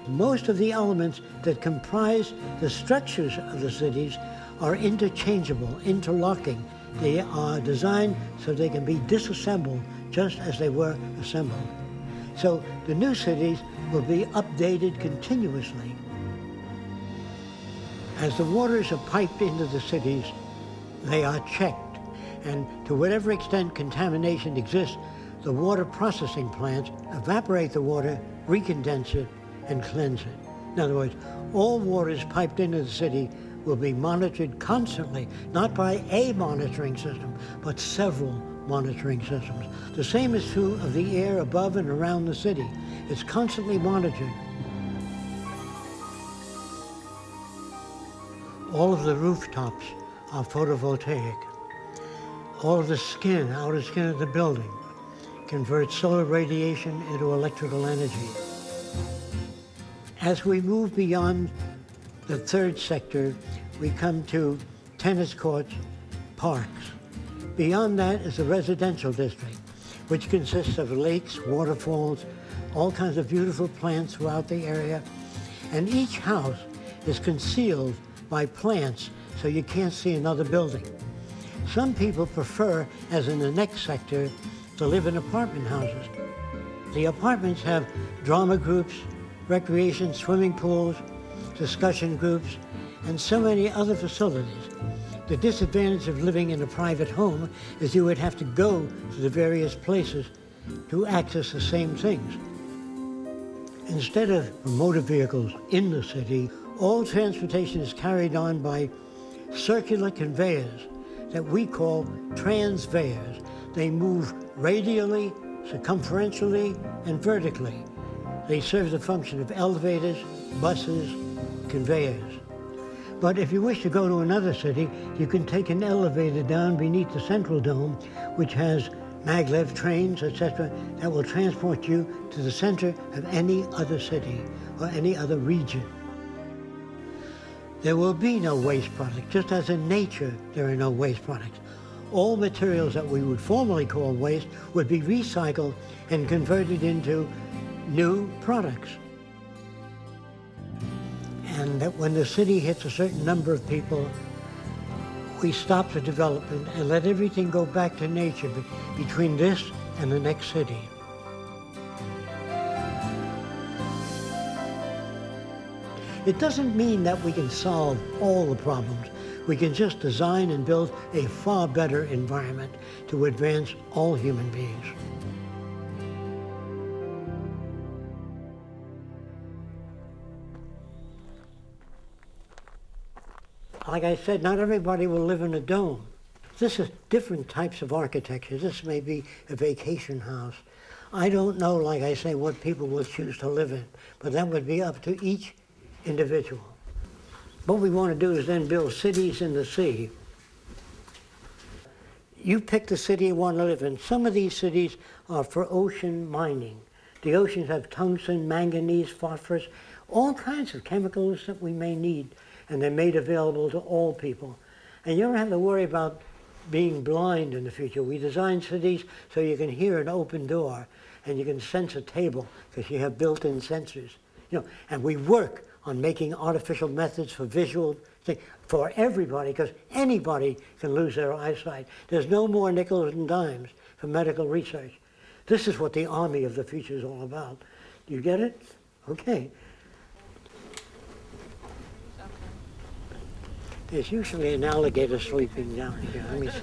Most of the elements that comprise the structures of the cities are interchangeable, interlocking. They are designed so they can be disassembled just as they were assembled. So the new cities will be updated continuously. As the waters are piped into the cities, they are checked. And to whatever extent contamination exists, the water processing plants evaporate the water, recondense it, and cleanse it. In other words, all waters piped into the city will be monitored constantly, not by a monitoring system, but several monitoring systems. The same is true of the air above and around the city. It's constantly monitored. All of the rooftops are photovoltaic. All of the skin, outer skin of the building, converts solar radiation into electrical energy. As we move beyond the third sector, we come to tennis courts, parks. Beyond that is the residential district, which consists of lakes, waterfalls, all kinds of beautiful plants throughout the area. And each house is concealed by plants so you can't see another building. Some people prefer, as in the next sector, to live in apartment houses. The apartments have drama groups, recreation swimming pools, discussion groups, and so many other facilities. The disadvantage of living in a private home is you would have to go to the various places to access the same things. Instead of motor vehicles in the city, all transportation is carried on by circular conveyors that we call transveyors. They move radially, circumferentially, and vertically. They serve the function of elevators, buses, conveyors. But if you wish to go to another city, you can take an elevator down beneath the Central Dome, which has maglev trains, etc., that will transport you to the center of any other city or any other region. There will be no waste products, just as in nature there are no waste products. All materials that we would formerly call waste would be recycled and converted into new products. And that when the city hits a certain number of people, we stop the development and let everything go back to nature between this and the next city. It doesn't mean that we can solve all the problems. We can just design and build a far better environment to advance all human beings. Like I said, not everybody will live in a dome. This is different types of architecture. This may be a vacation house. I don't know, like I say, what people will choose to live in, but that would be up to each individual. What we want to do is then build cities in the sea. You pick the city you want to live in. Some of these cities are for ocean mining. The oceans have tungsten, manganese, phosphorus, all kinds of chemicals that we may need, and they're made available to all people. And you don't have to worry about being blind in the future. We design cities so you can hear an open door and you can sense a table because you have built-in sensors. You know, and we work on making artificial methods for visual for everybody because anybody can lose their eyesight. There's no more nickels and dimes for medical research. This is what the army of the future is all about. Do you get it? Okay. There's usually an alligator sleeping down here. Let me see.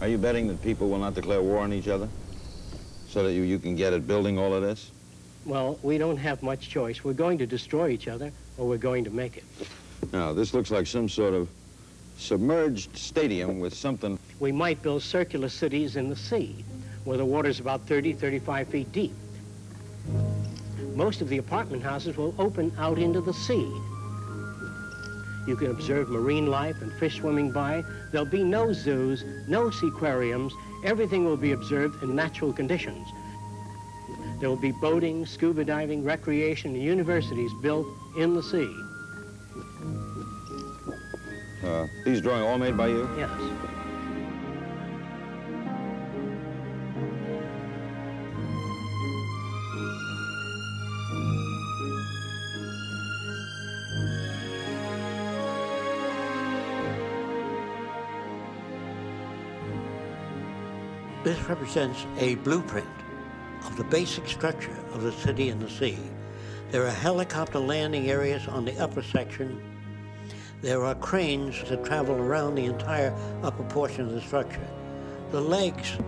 Are you betting that people will not declare war on each other so that you, you can get at building all of this? Well, we don't have much choice. We're going to destroy each other or we're going to make it. Now, this looks like some sort of submerged stadium with something. We might build circular cities in the sea where the water's about 30, 35 feet deep. Most of the apartment houses will open out into the sea. You can observe marine life and fish swimming by. There'll be no zoos, no seaquariums. Everything will be observed in natural conditions. There will be boating, scuba diving, recreation, and universities built in the sea. Uh, these drawings all made by you? Yes. This represents a blueprint of the basic structure of the city in the sea. There are helicopter landing areas on the upper section. There are cranes that travel around the entire upper portion of the structure. The legs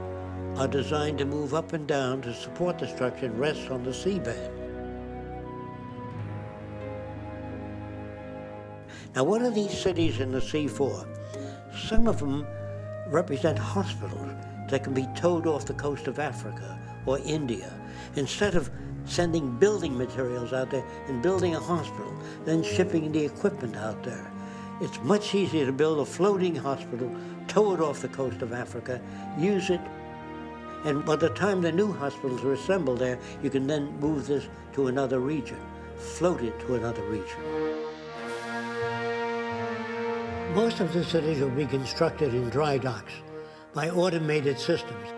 are designed to move up and down to support the structure and rest on the seabed. Now, what are these cities in the sea for? Some of them represent hospitals that can be towed off the coast of Africa or India. Instead of sending building materials out there and building a hospital, then shipping the equipment out there. It's much easier to build a floating hospital, tow it off the coast of Africa, use it, and by the time the new hospitals are assembled there, you can then move this to another region, float it to another region. Most of the cities will be constructed in dry docks by automated systems.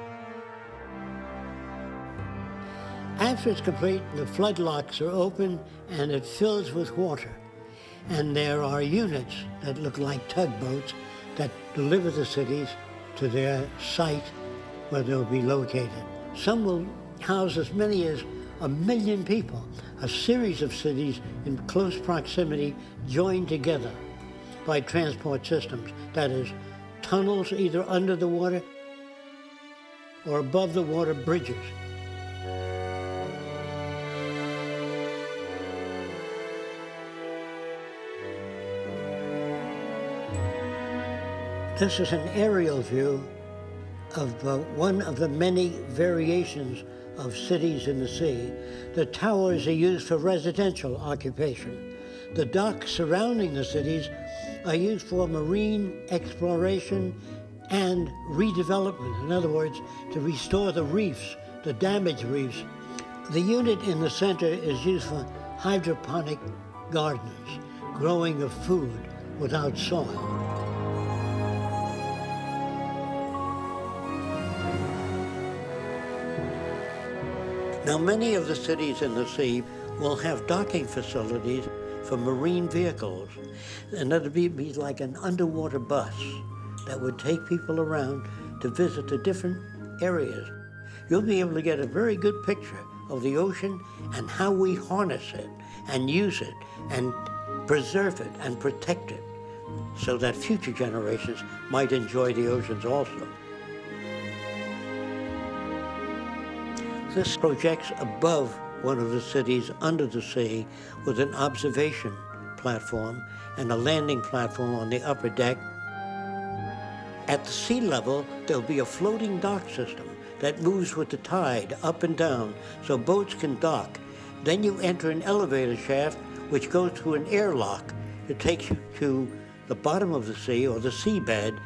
After it's complete, the flood locks are open and it fills with water. And there are units that look like tugboats that deliver the cities to their site where they'll be located. Some will house as many as a million people, a series of cities in close proximity joined together by transport systems, that is, tunnels either under the water or above the water bridges. This is an aerial view of uh, one of the many variations of cities in the sea. The towers are used for residential occupation. The docks surrounding the cities are used for marine exploration and redevelopment. In other words, to restore the reefs, the damaged reefs. The unit in the center is used for hydroponic gardens, growing of food without soil. Now, many of the cities in the sea will have docking facilities for marine vehicles, and that'd be, be like an underwater bus that would take people around to visit the different areas. You'll be able to get a very good picture of the ocean and how we harness it and use it and preserve it and protect it so that future generations might enjoy the oceans also. This projects above one of the cities under the sea with an observation platform and a landing platform on the upper deck. At the sea level, there'll be a floating dock system that moves with the tide up and down so boats can dock. Then you enter an elevator shaft which goes through an airlock. It takes you to the bottom of the sea or the seabed.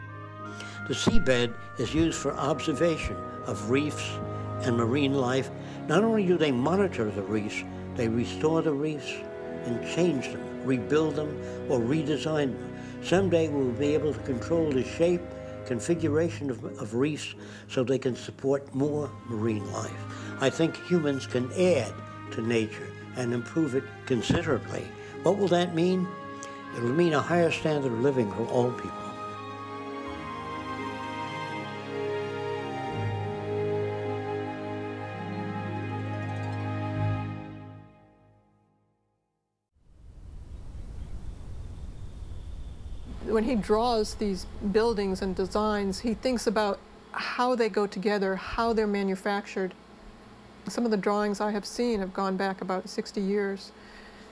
The seabed is used for observation of reefs and marine life. Not only do they monitor the reefs, they restore the reefs and change them, rebuild them, or redesign them. Someday we'll be able to control the shape, configuration of, of reefs so they can support more marine life. I think humans can add to nature and improve it considerably. What will that mean? It will mean a higher standard of living for all people. When he draws these buildings and designs, he thinks about how they go together, how they're manufactured, Some of the drawings I have seen have gone back about 60 years,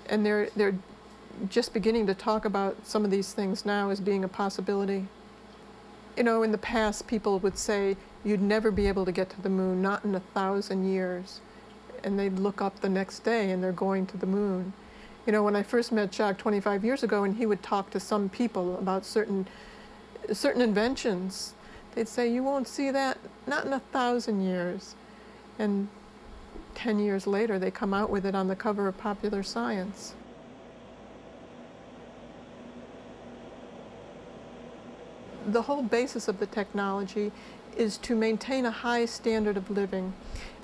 and they're, they're just beginning to talk about some of these things now as being a possibility. You know, in the past, people would say, you'd never be able to get to the moon, not in a thousand years. And they'd look up the next day and they're going to the moon. You know, when I first met Jacque 25 years ago and he would talk to some people about certain, certain inventions, they'd say, you won't see that, not in a thousand years. And 10 years later, they come out with it on the cover of Popular Science. The whole basis of the technology is to maintain a high standard of living.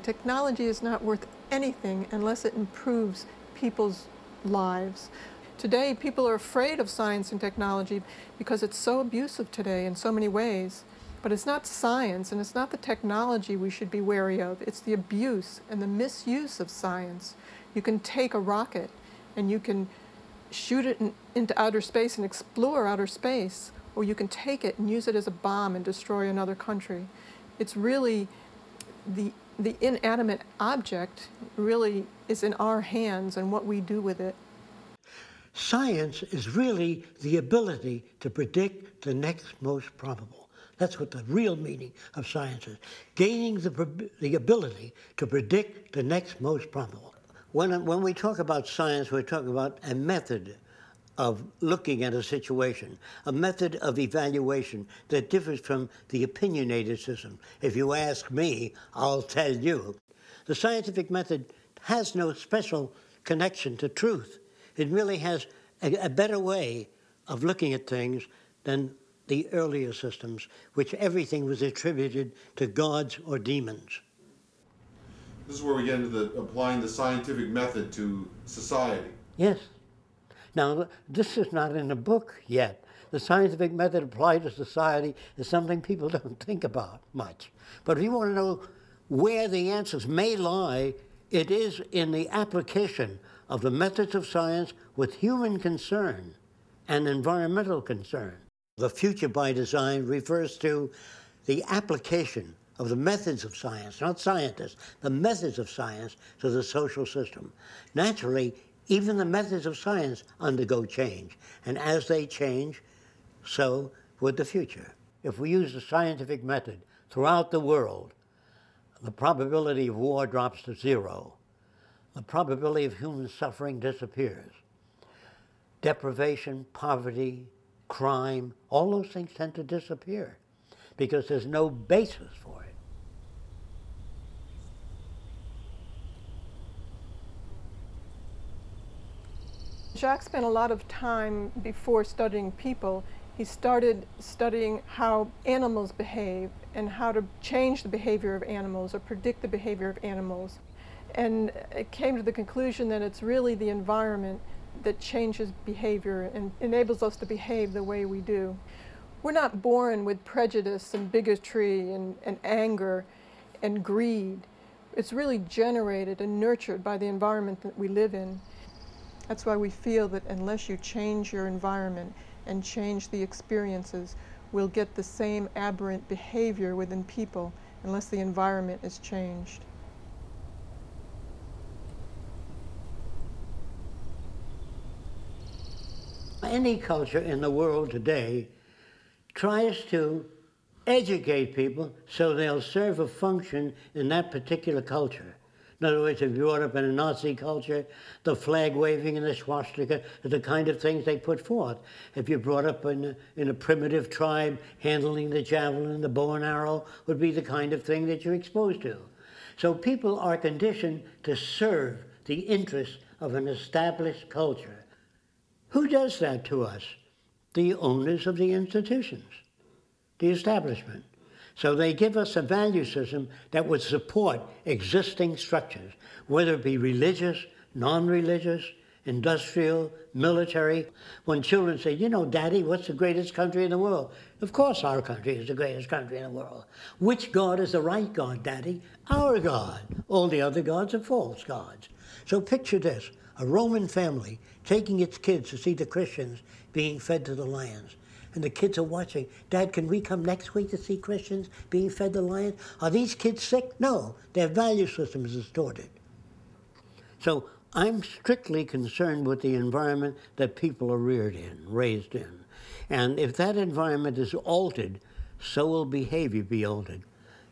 Technology is not worth anything unless it improves people's lives. Today, people are afraid of science and technology because it's so abusive today in so many ways. But it's not science and it's not the technology we should be wary of. It's the abuse and the misuse of science. You can take a rocket and you can shoot it in, into outer space and explore outer space, or you can take it and use it as a bomb and destroy another country. It's really the, the inanimate object really is in our hands and what we do with it. Science is really the ability to predict the next most probable. That's what the real meaning of science is. Gaining the, the ability to predict the next most probable. When, when we talk about science, we're talking about a method of looking at a situation, a method of evaluation that differs from the opinionated system. If you ask me, I'll tell you. The scientific method has no special connection to truth. It really has a, a better way of looking at things than the earlier systems, which everything was attributed to gods or demons. This is where we get into the applying the scientific method to society. Yes. Now, this is not in a book yet. The scientific method applied to society is something people don't think about much. But if you want to know where the answers may lie, it is in the application of the methods of science with human concern and environmental concern. The future by design refers to the application of the methods of science, not scientists, the methods of science to the social system. Naturally, even the methods of science undergo change, and as they change, so would the future. If we use the scientific method throughout the world, the probability of war drops to zero. The probability of human suffering disappears. Deprivation, poverty, crime, all those things tend to disappear because there's no basis for it. Jacque spent a lot of time before studying people. He started studying how animals behave and how to change the behavior of animals or predict the behavior of animals. And it came to the conclusion that it's really the environment that changes behavior and enables us to behave the way we do. We're not born with prejudice and bigotry and, and anger and greed. It's really generated and nurtured by the environment that we live in. That's why we feel that unless you change your environment and change the experiences, we'll get the same aberrant behavior within people unless the environment is changed. Any culture in the world today tries to educate people so they'll serve a function in that particular culture. In other words, if you're brought up in a Nazi culture, the flag waving and the swastika are the kind of things they put forth. If you're brought up in a, in a primitive tribe, handling the javelin, the bow and arrow would be the kind of thing that you're exposed to. So people are conditioned to serve the interests of an established culture. Who does that to us? The owners of the institutions, the establishment. So they give us a value system that would support existing structures, whether it be religious, non-religious, industrial, military. When children say, you know, Daddy, what's the greatest country in the world? Of course our country is the greatest country in the world. Which God is the right God, Daddy? Our God. All the other gods are false gods. So picture this, a Roman family taking its kids to see the Christians being fed to the lions. And the kids are watching. Dad, can we come next week to see Christians being fed the lion? Are these kids sick? No, their value system is distorted. So I'm strictly concerned with the environment that people are reared in, raised in. And if that environment is altered, so will behavior be altered.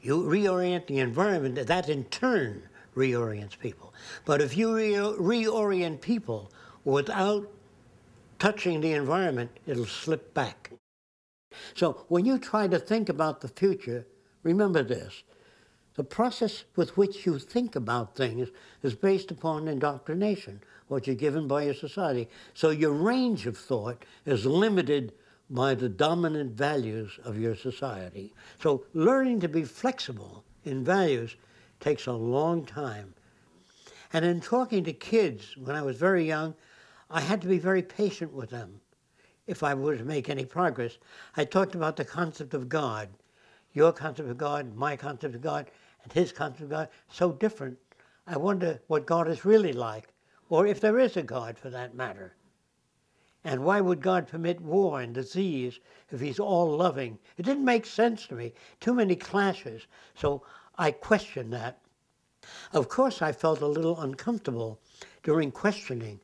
You reorient the environment, that in turn reorients people. But if you re reorient people without touching the environment, it'll slip back. So when you try to think about the future, remember this. The process with which you think about things is based upon indoctrination, what you're given by your society. So your range of thought is limited by the dominant values of your society. So learning to be flexible in values takes a long time. And in talking to kids when I was very young, I had to be very patient with them if I were to make any progress. I talked about the concept of God, your concept of God, my concept of God, and his concept of God, so different. I wonder what God is really like, or if there is a God for that matter. And why would God permit war and disease if he's all loving? It didn't make sense to me. Too many clashes. So I questioned that. Of course, I felt a little uncomfortable during questioning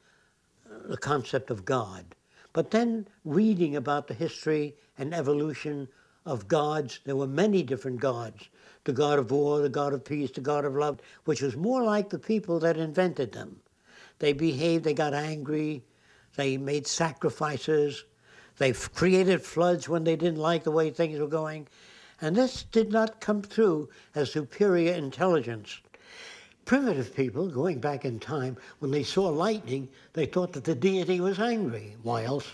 the concept of God. But then reading about the history and evolution of gods, there were many different gods. The god of war, the god of peace, the god of love, which was more like the people that invented them. They behaved, they got angry, they made sacrifices, they created floods when they didn't like the way things were going. And this did not come through as superior intelligence primitive people, going back in time, when they saw lightning, they thought that the deity was angry. Why else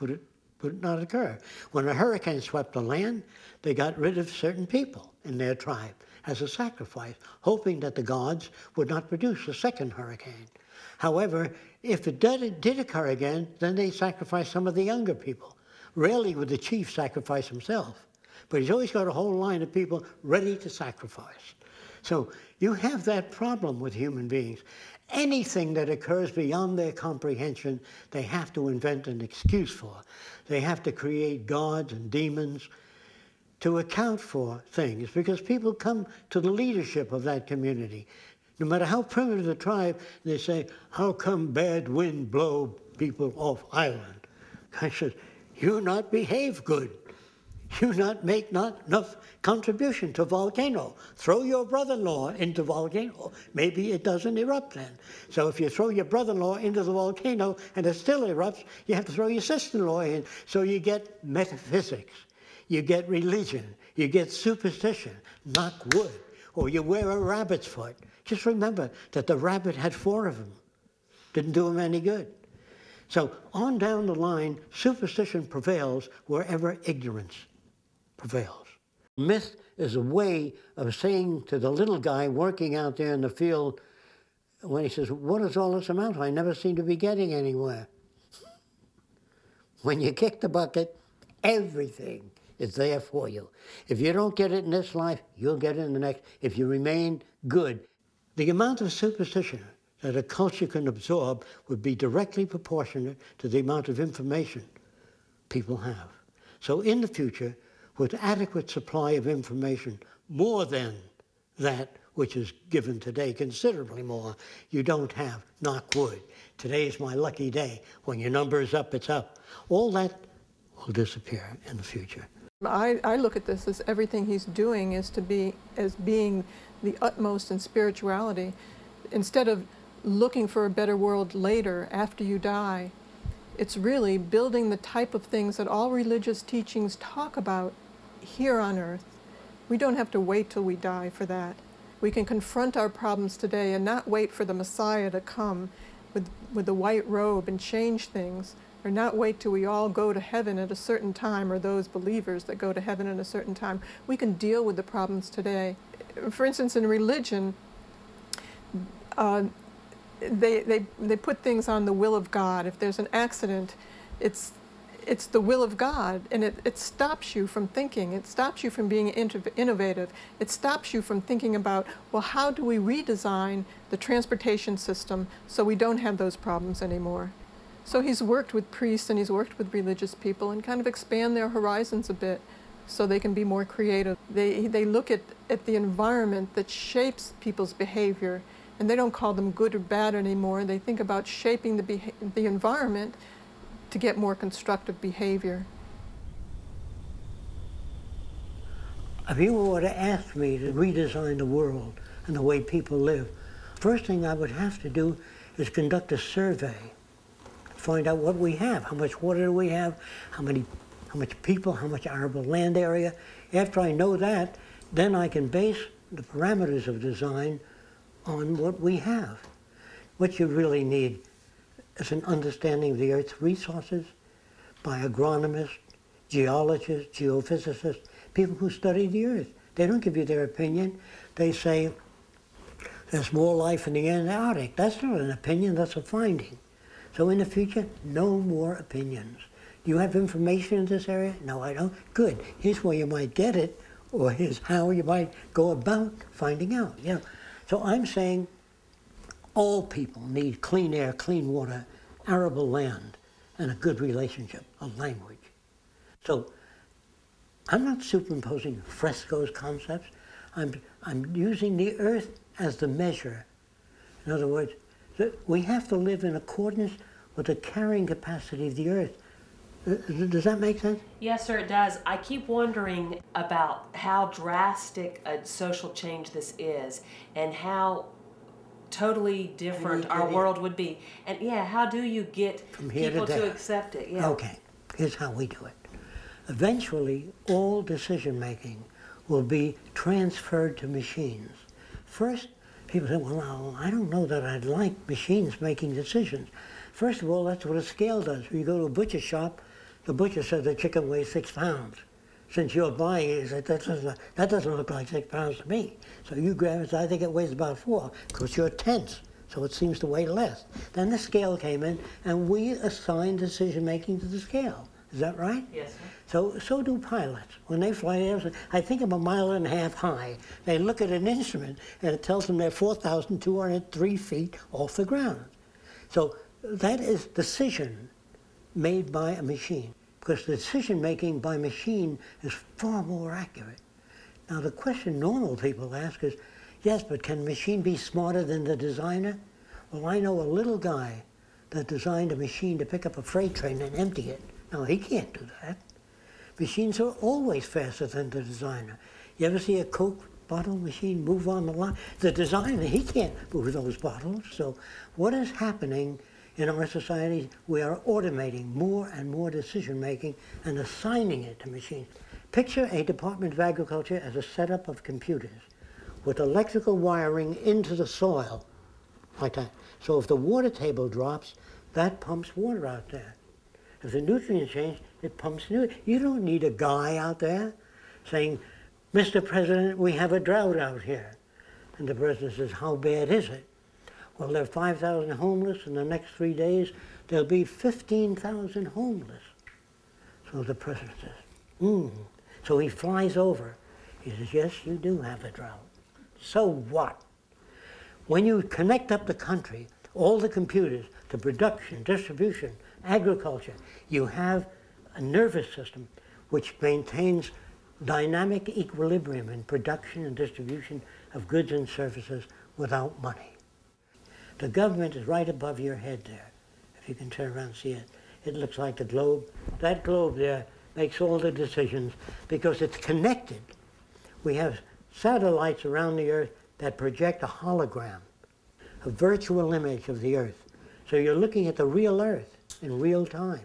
would it, would it not occur? When a hurricane swept the land, they got rid of certain people in their tribe as a sacrifice, hoping that the gods would not produce a second hurricane. However, if it did, did occur again, then they sacrificed some of the younger people. Rarely would the chief sacrifice himself, but he's always got a whole line of people ready to sacrifice. So you have that problem with human beings. Anything that occurs beyond their comprehension, they have to invent an excuse for. They have to create gods and demons to account for things because people come to the leadership of that community. No matter how primitive the tribe, they say, how come bad wind blow people off island? I said, you not behave good you not make not enough contribution to volcano. Throw your brother-in-law into volcano. Maybe it doesn't erupt then. So if you throw your brother-in-law into the volcano and it still erupts, you have to throw your sister-in-law in. So you get metaphysics, you get religion, you get superstition, knock wood, or you wear a rabbit's foot. Just remember that the rabbit had four of them. Didn't do him any good. So on down the line, superstition prevails wherever ignorance prevails. Myth is a way of saying to the little guy working out there in the field, when he says, What does all this amount to? I never seem to be getting anywhere. When you kick the bucket, everything is there for you. If you don't get it in this life, you'll get it in the next. If you remain good, the amount of superstition that a culture can absorb would be directly proportionate to the amount of information people have. So in the future, with adequate supply of information, more than that which is given today, considerably more, you don't have, knock wood. Today is my lucky day. When your number is up, it's up. All that will disappear in the future. I, I look at this as everything he's doing is to be as being the utmost in spirituality. Instead of looking for a better world later after you die, it's really building the type of things that all religious teachings talk about here on earth. We don't have to wait till we die for that. We can confront our problems today and not wait for the Messiah to come with, with the white robe and change things, or not wait till we all go to heaven at a certain time, or those believers that go to heaven at a certain time. We can deal with the problems today. For instance, in religion, uh, they, they, they put things on the will of God. If there's an accident, it's it's the will of God, and it, it stops you from thinking. It stops you from being innovative. It stops you from thinking about, well, how do we redesign the transportation system so we don't have those problems anymore? So he's worked with priests and he's worked with religious people and kind of expand their horizons a bit so they can be more creative. They, they look at, at the environment that shapes people's behavior and they don't call them good or bad anymore. They think about shaping the, the environment to get more constructive behavior. If you were to ask me to redesign the world and the way people live, first thing I would have to do is conduct a survey, find out what we have, how much water do we have, how many, how much people, how much arable land area. After I know that, then I can base the parameters of design on what we have. What you really need is an understanding of the Earth's resources by agronomists, geologists, geophysicists, people who study the Earth. They don't give you their opinion. They say there's more life in the Antarctic. That's not an opinion, that's a finding. So in the future, no more opinions. Do you have information in this area? No, I don't. Good. Here's where you might get it, or here's how you might go about finding out. Yeah. So I'm saying all people need clean air, clean water, arable land, and a good relationship, a language. So I'm not superimposing Fresco's concepts. I'm, I'm using the earth as the measure. In other words, we have to live in accordance with the carrying capacity of the earth. Uh, does that make sense? Yes, sir, it does. I keep wondering about how drastic a social change this is and how totally different our world would be. And yeah, how do you get people to, to, accept it? Yeah. Okay, here's how we do it. Eventually, all decision making will be transferred to machines. First, people say, well, I don't know that I'd like machines making decisions. First of all, that's what a scale does. When you go to a butcher shop, the butcher says the chicken weighs six pounds. Since you're buying it, that doesn't, that doesn't look like six pounds to me. So you grab it, I think it weighs about four, because you're tense, so it seems to weigh less. Then the scale came in, and we assigned decision making to the scale. Is that right? Yes, sir. So, so do pilots. When they fly, I think I'm a mile and a half high. They look at an instrument, and it tells them they're 4,203 feet off the ground. So that is decision made by a machine, because decision making by machine is far more accurate. Now the question normal people ask is, yes, but can machine be smarter than the designer? Well, I know a little guy that designed a machine to pick up a freight train and empty it. No, he can't do that. Machines are always faster than the designer. You ever see a Coke bottle machine move on the line? The designer, he can't move those bottles. So what is happening in our society? We are automating more and more decision making and assigning it to machines. Picture a Department of Agriculture as a setup of computers with electrical wiring into the soil, like that. So if the water table drops, that pumps water out there. If the nutrients change, it pumps nutrients. You don't need a guy out there saying, Mr. President, we have a drought out here. And the president says, how bad is it? Well, there are 5,000 homeless. In the next three days, there'll be 15,000 homeless. So the president says, hmm. So he flies over. He says, yes, you do have a drought. So what? When you connect up the country, all the computers, the production, distribution, agriculture, you have a nervous system which maintains dynamic equilibrium in production and distribution of goods and services without money. The government is right above your head there. If you can turn around and see it, it looks like the globe. That globe there makes all the decisions because it's connected. We have satellites around the Earth that project a hologram, a virtual image of the Earth. So you're looking at the real Earth in real time.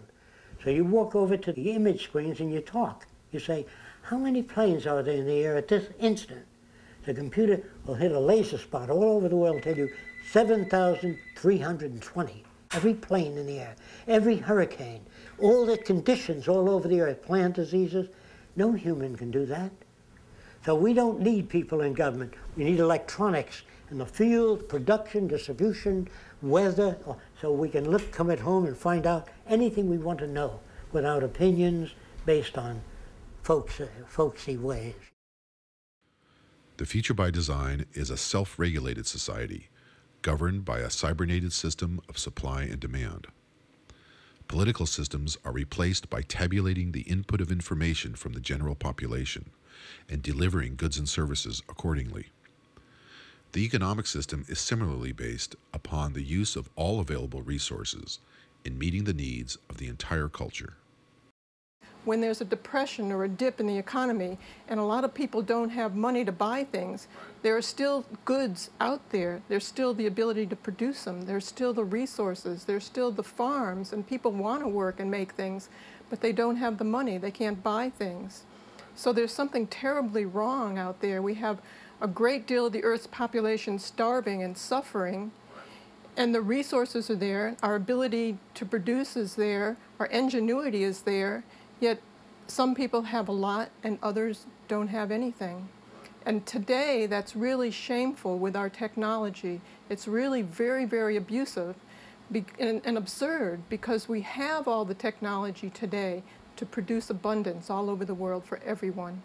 So you walk over to the image screens and you talk. You say, how many planes are there in the air at this instant? The computer will hit a laser spot all over the world and tell you 7,320. Every plane in the air, every hurricane, all the conditions all over the earth, plant diseases. No human can do that. So we don't need people in government. We need electronics in the field, production, distribution, weather, so we can look, come at home and find out anything we want to know without opinions based on folks, uh, folksy ways. The Future by Design is a self-regulated society governed by a cybernated system of supply and demand. Political systems are replaced by tabulating the input of information from the general population and delivering goods and services accordingly. The economic system is similarly based upon the use of all available resources in meeting the needs of the entire culture. When there's a depression or a dip in the economy and a lot of people don't have money to buy things, there are still goods out there. There's still the ability to produce them. There's still the resources. There's still the farms, and people want to work and make things, but they don't have the money. They can't buy things. So there's something terribly wrong out there. We have a great deal of the Earth's population starving and suffering, and the resources are there, our ability to produce is there, our ingenuity is there, yet some people have a lot and others don't have anything. And today, that's really shameful with our technology. It's really very, very abusive and, absurd because we have all the technology today to produce abundance all over the world for everyone.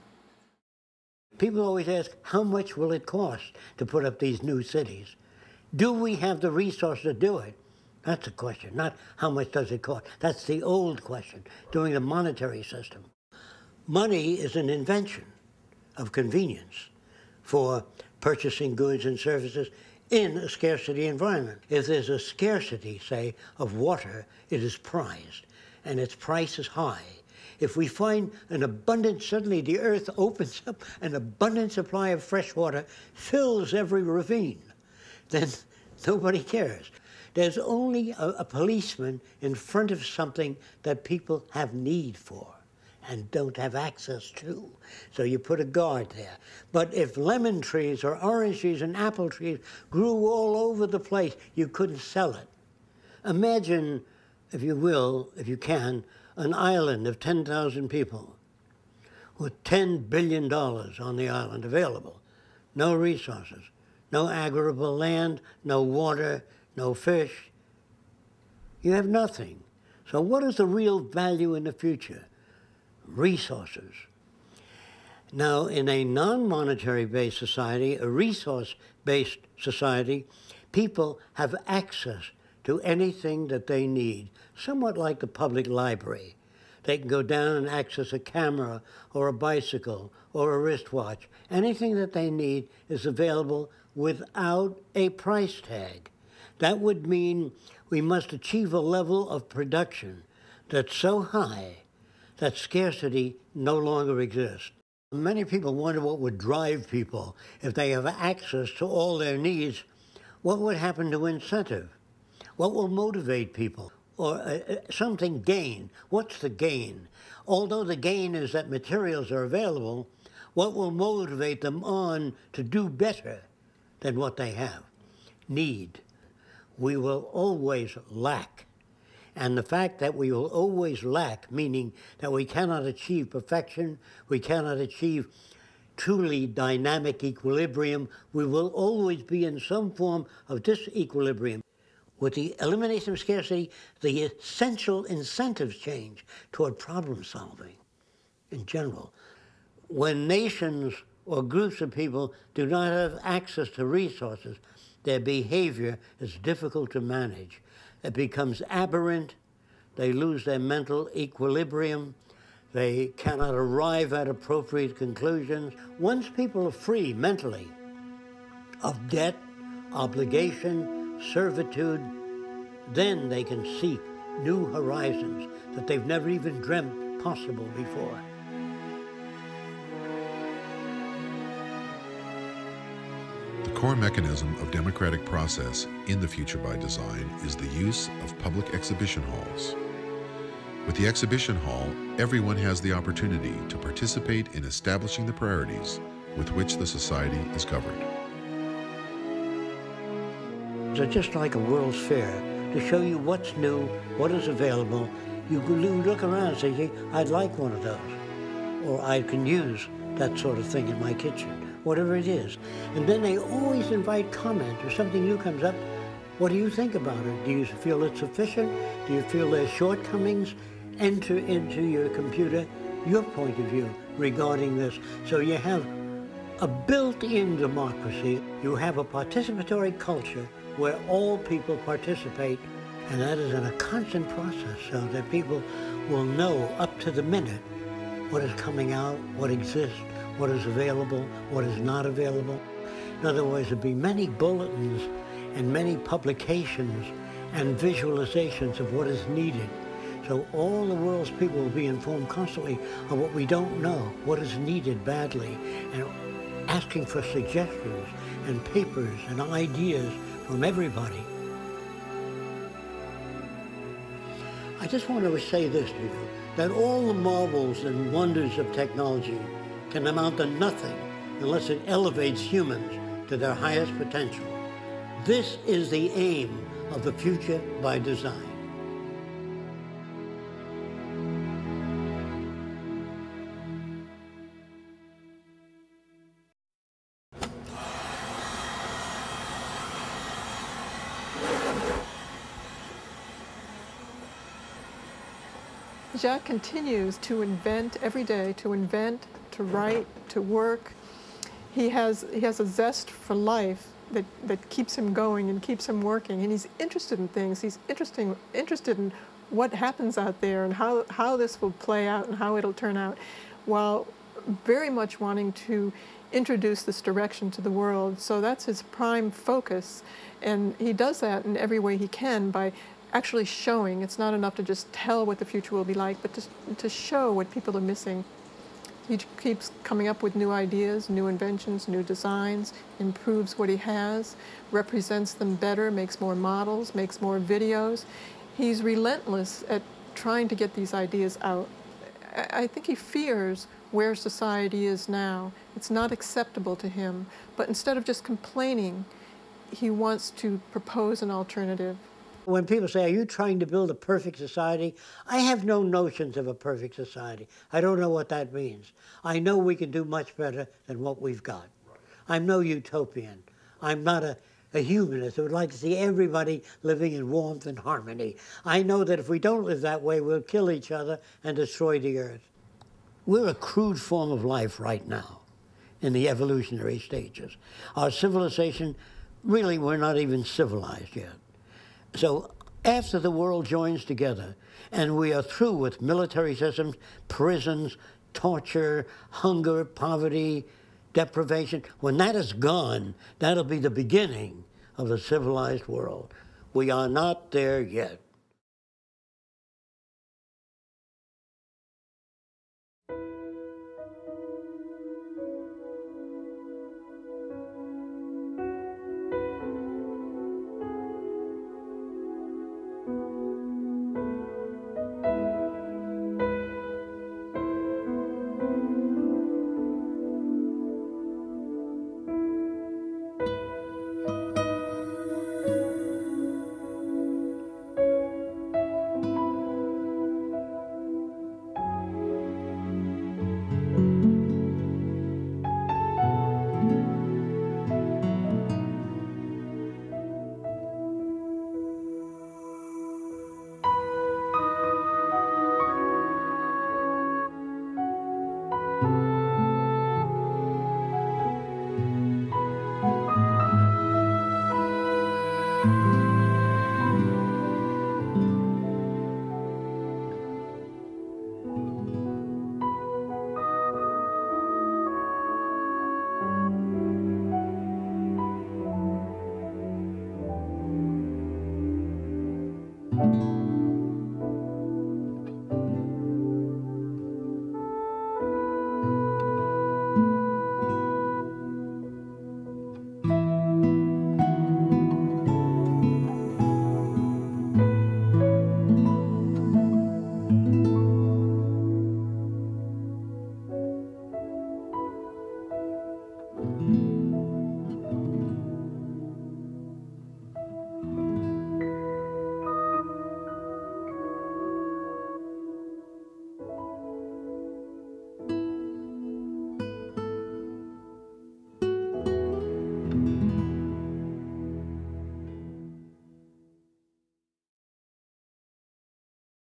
People always ask, how much will it cost to put up these new cities? Do we have the resources to do it? That's the question, not how much does it cost. That's the old question, during the monetary system. Money is an invention of convenience for purchasing goods and services in a scarcity environment. If there's a scarcity, say, of water, it is prized, and its price is high. If we find an abundant, suddenly the earth opens up, an abundant supply of fresh water fills every ravine, then nobody cares. There's only a, a policeman in front of something that people have need for and don't have access to. So you put a guard there. But if lemon trees or orange trees and apple trees grew all over the place, you couldn't sell it. Imagine, if you will, if you can, an island of 10,000 people with $10 billion on the island available, no resources, no arable land, no water, no fish. You have nothing. So what is the real value in the future? Resources. Now, in a non-monetary based society, a resource-based society, people have access to anything that they need, somewhat like the public library. They can go down and access a camera or a bicycle or a wristwatch. Anything that they need is available without a price tag. That would mean we must achieve a level of production that's so high that scarcity no longer exists. Many people wonder what would drive people if they have access to all their needs. What would happen to incentive? What will motivate people? Or uh, uh something gain? What's the gain? Although the gain is that materials are available, what will motivate them on to do better than what they have? Need we will always lack. And the fact that we will always lack, meaning that we cannot achieve perfection, we cannot achieve truly dynamic equilibrium, we will always be in some form of disequilibrium. With the elimination of scarcity, the essential incentives change toward problem solving in general. When nations or groups of people do not have access to resources, their behavior is difficult to manage. It becomes aberrant. They lose their mental equilibrium. They cannot arrive at appropriate conclusions. Once people are free mentally of debt, obligation, servitude, then they can seek new horizons that they've never even dreamt possible before. Core mechanism of democratic process in the Future by Design is the use of public exhibition halls. With the exhibition hall, everyone has the opportunity to participate in establishing the priorities with which the society is governed. So just like a World's Fair, to show you what's new, what is available, you look around and say, I'd like one of those, or I can use that sort of thing in my kitchen whatever it is. And then they always invite comment or something new comes up. What do you think about it? Do you feel it's sufficient? Do you feel there's shortcomings? Enter into your computer your point of view regarding this. So you have a built-in democracy. You have a participatory culture where all people participate And that is in a constant process so that people will know up to the minute what is coming out, what exists, what is available, what is not available. In other words, there'll be many bulletins and many publications and visualizations of what is needed. So all the world's people will be informed constantly of what we don't know, what is needed badly, and asking for suggestions and papers and ideas from everybody. I just want to say this to you, that all the marvels and wonders of technology can amount to nothing unless it elevates humans to their highest potential. This is the aim of the future by design. Jacque continues to invent every day, to invent, to write, to work. He has, he has a zest for life that, that keeps him going and keeps him working. And he's interested in things. He's interesting, interested in what happens out there and how, how this will play out and how it'll turn out, while very much wanting to introduce this direction to the world. So that's his prime focus. And he does that in every way he can by actually showing. It's not enough to just tell what the future will be like, but to, to show what people are missing. He keeps coming up with new ideas, new inventions, new designs, improves what he has, represents them better, makes more models, makes more videos. He's relentless at trying to get these ideas out. I think he fears where society is now. It's not acceptable to him. But instead of just complaining, he wants to propose an alternative. When people say, Are you trying to build a perfect society? I have no notions of a perfect society. I don't know what that means. I know we can do much better than what we've got. I'm no utopian. I'm not a, a humanist who would like to see everybody living in warmth and harmony. I know that if we don't live that way, we'll kill each other and destroy the earth. We're a crude form of life right now in the evolutionary stages. Our civilization, really, we're not even civilized yet. So after the world joins together and we are through with military systems, prisons, torture, hunger, poverty, deprivation, when that is gone, that'll be the beginning of a civilized world. We are not there yet.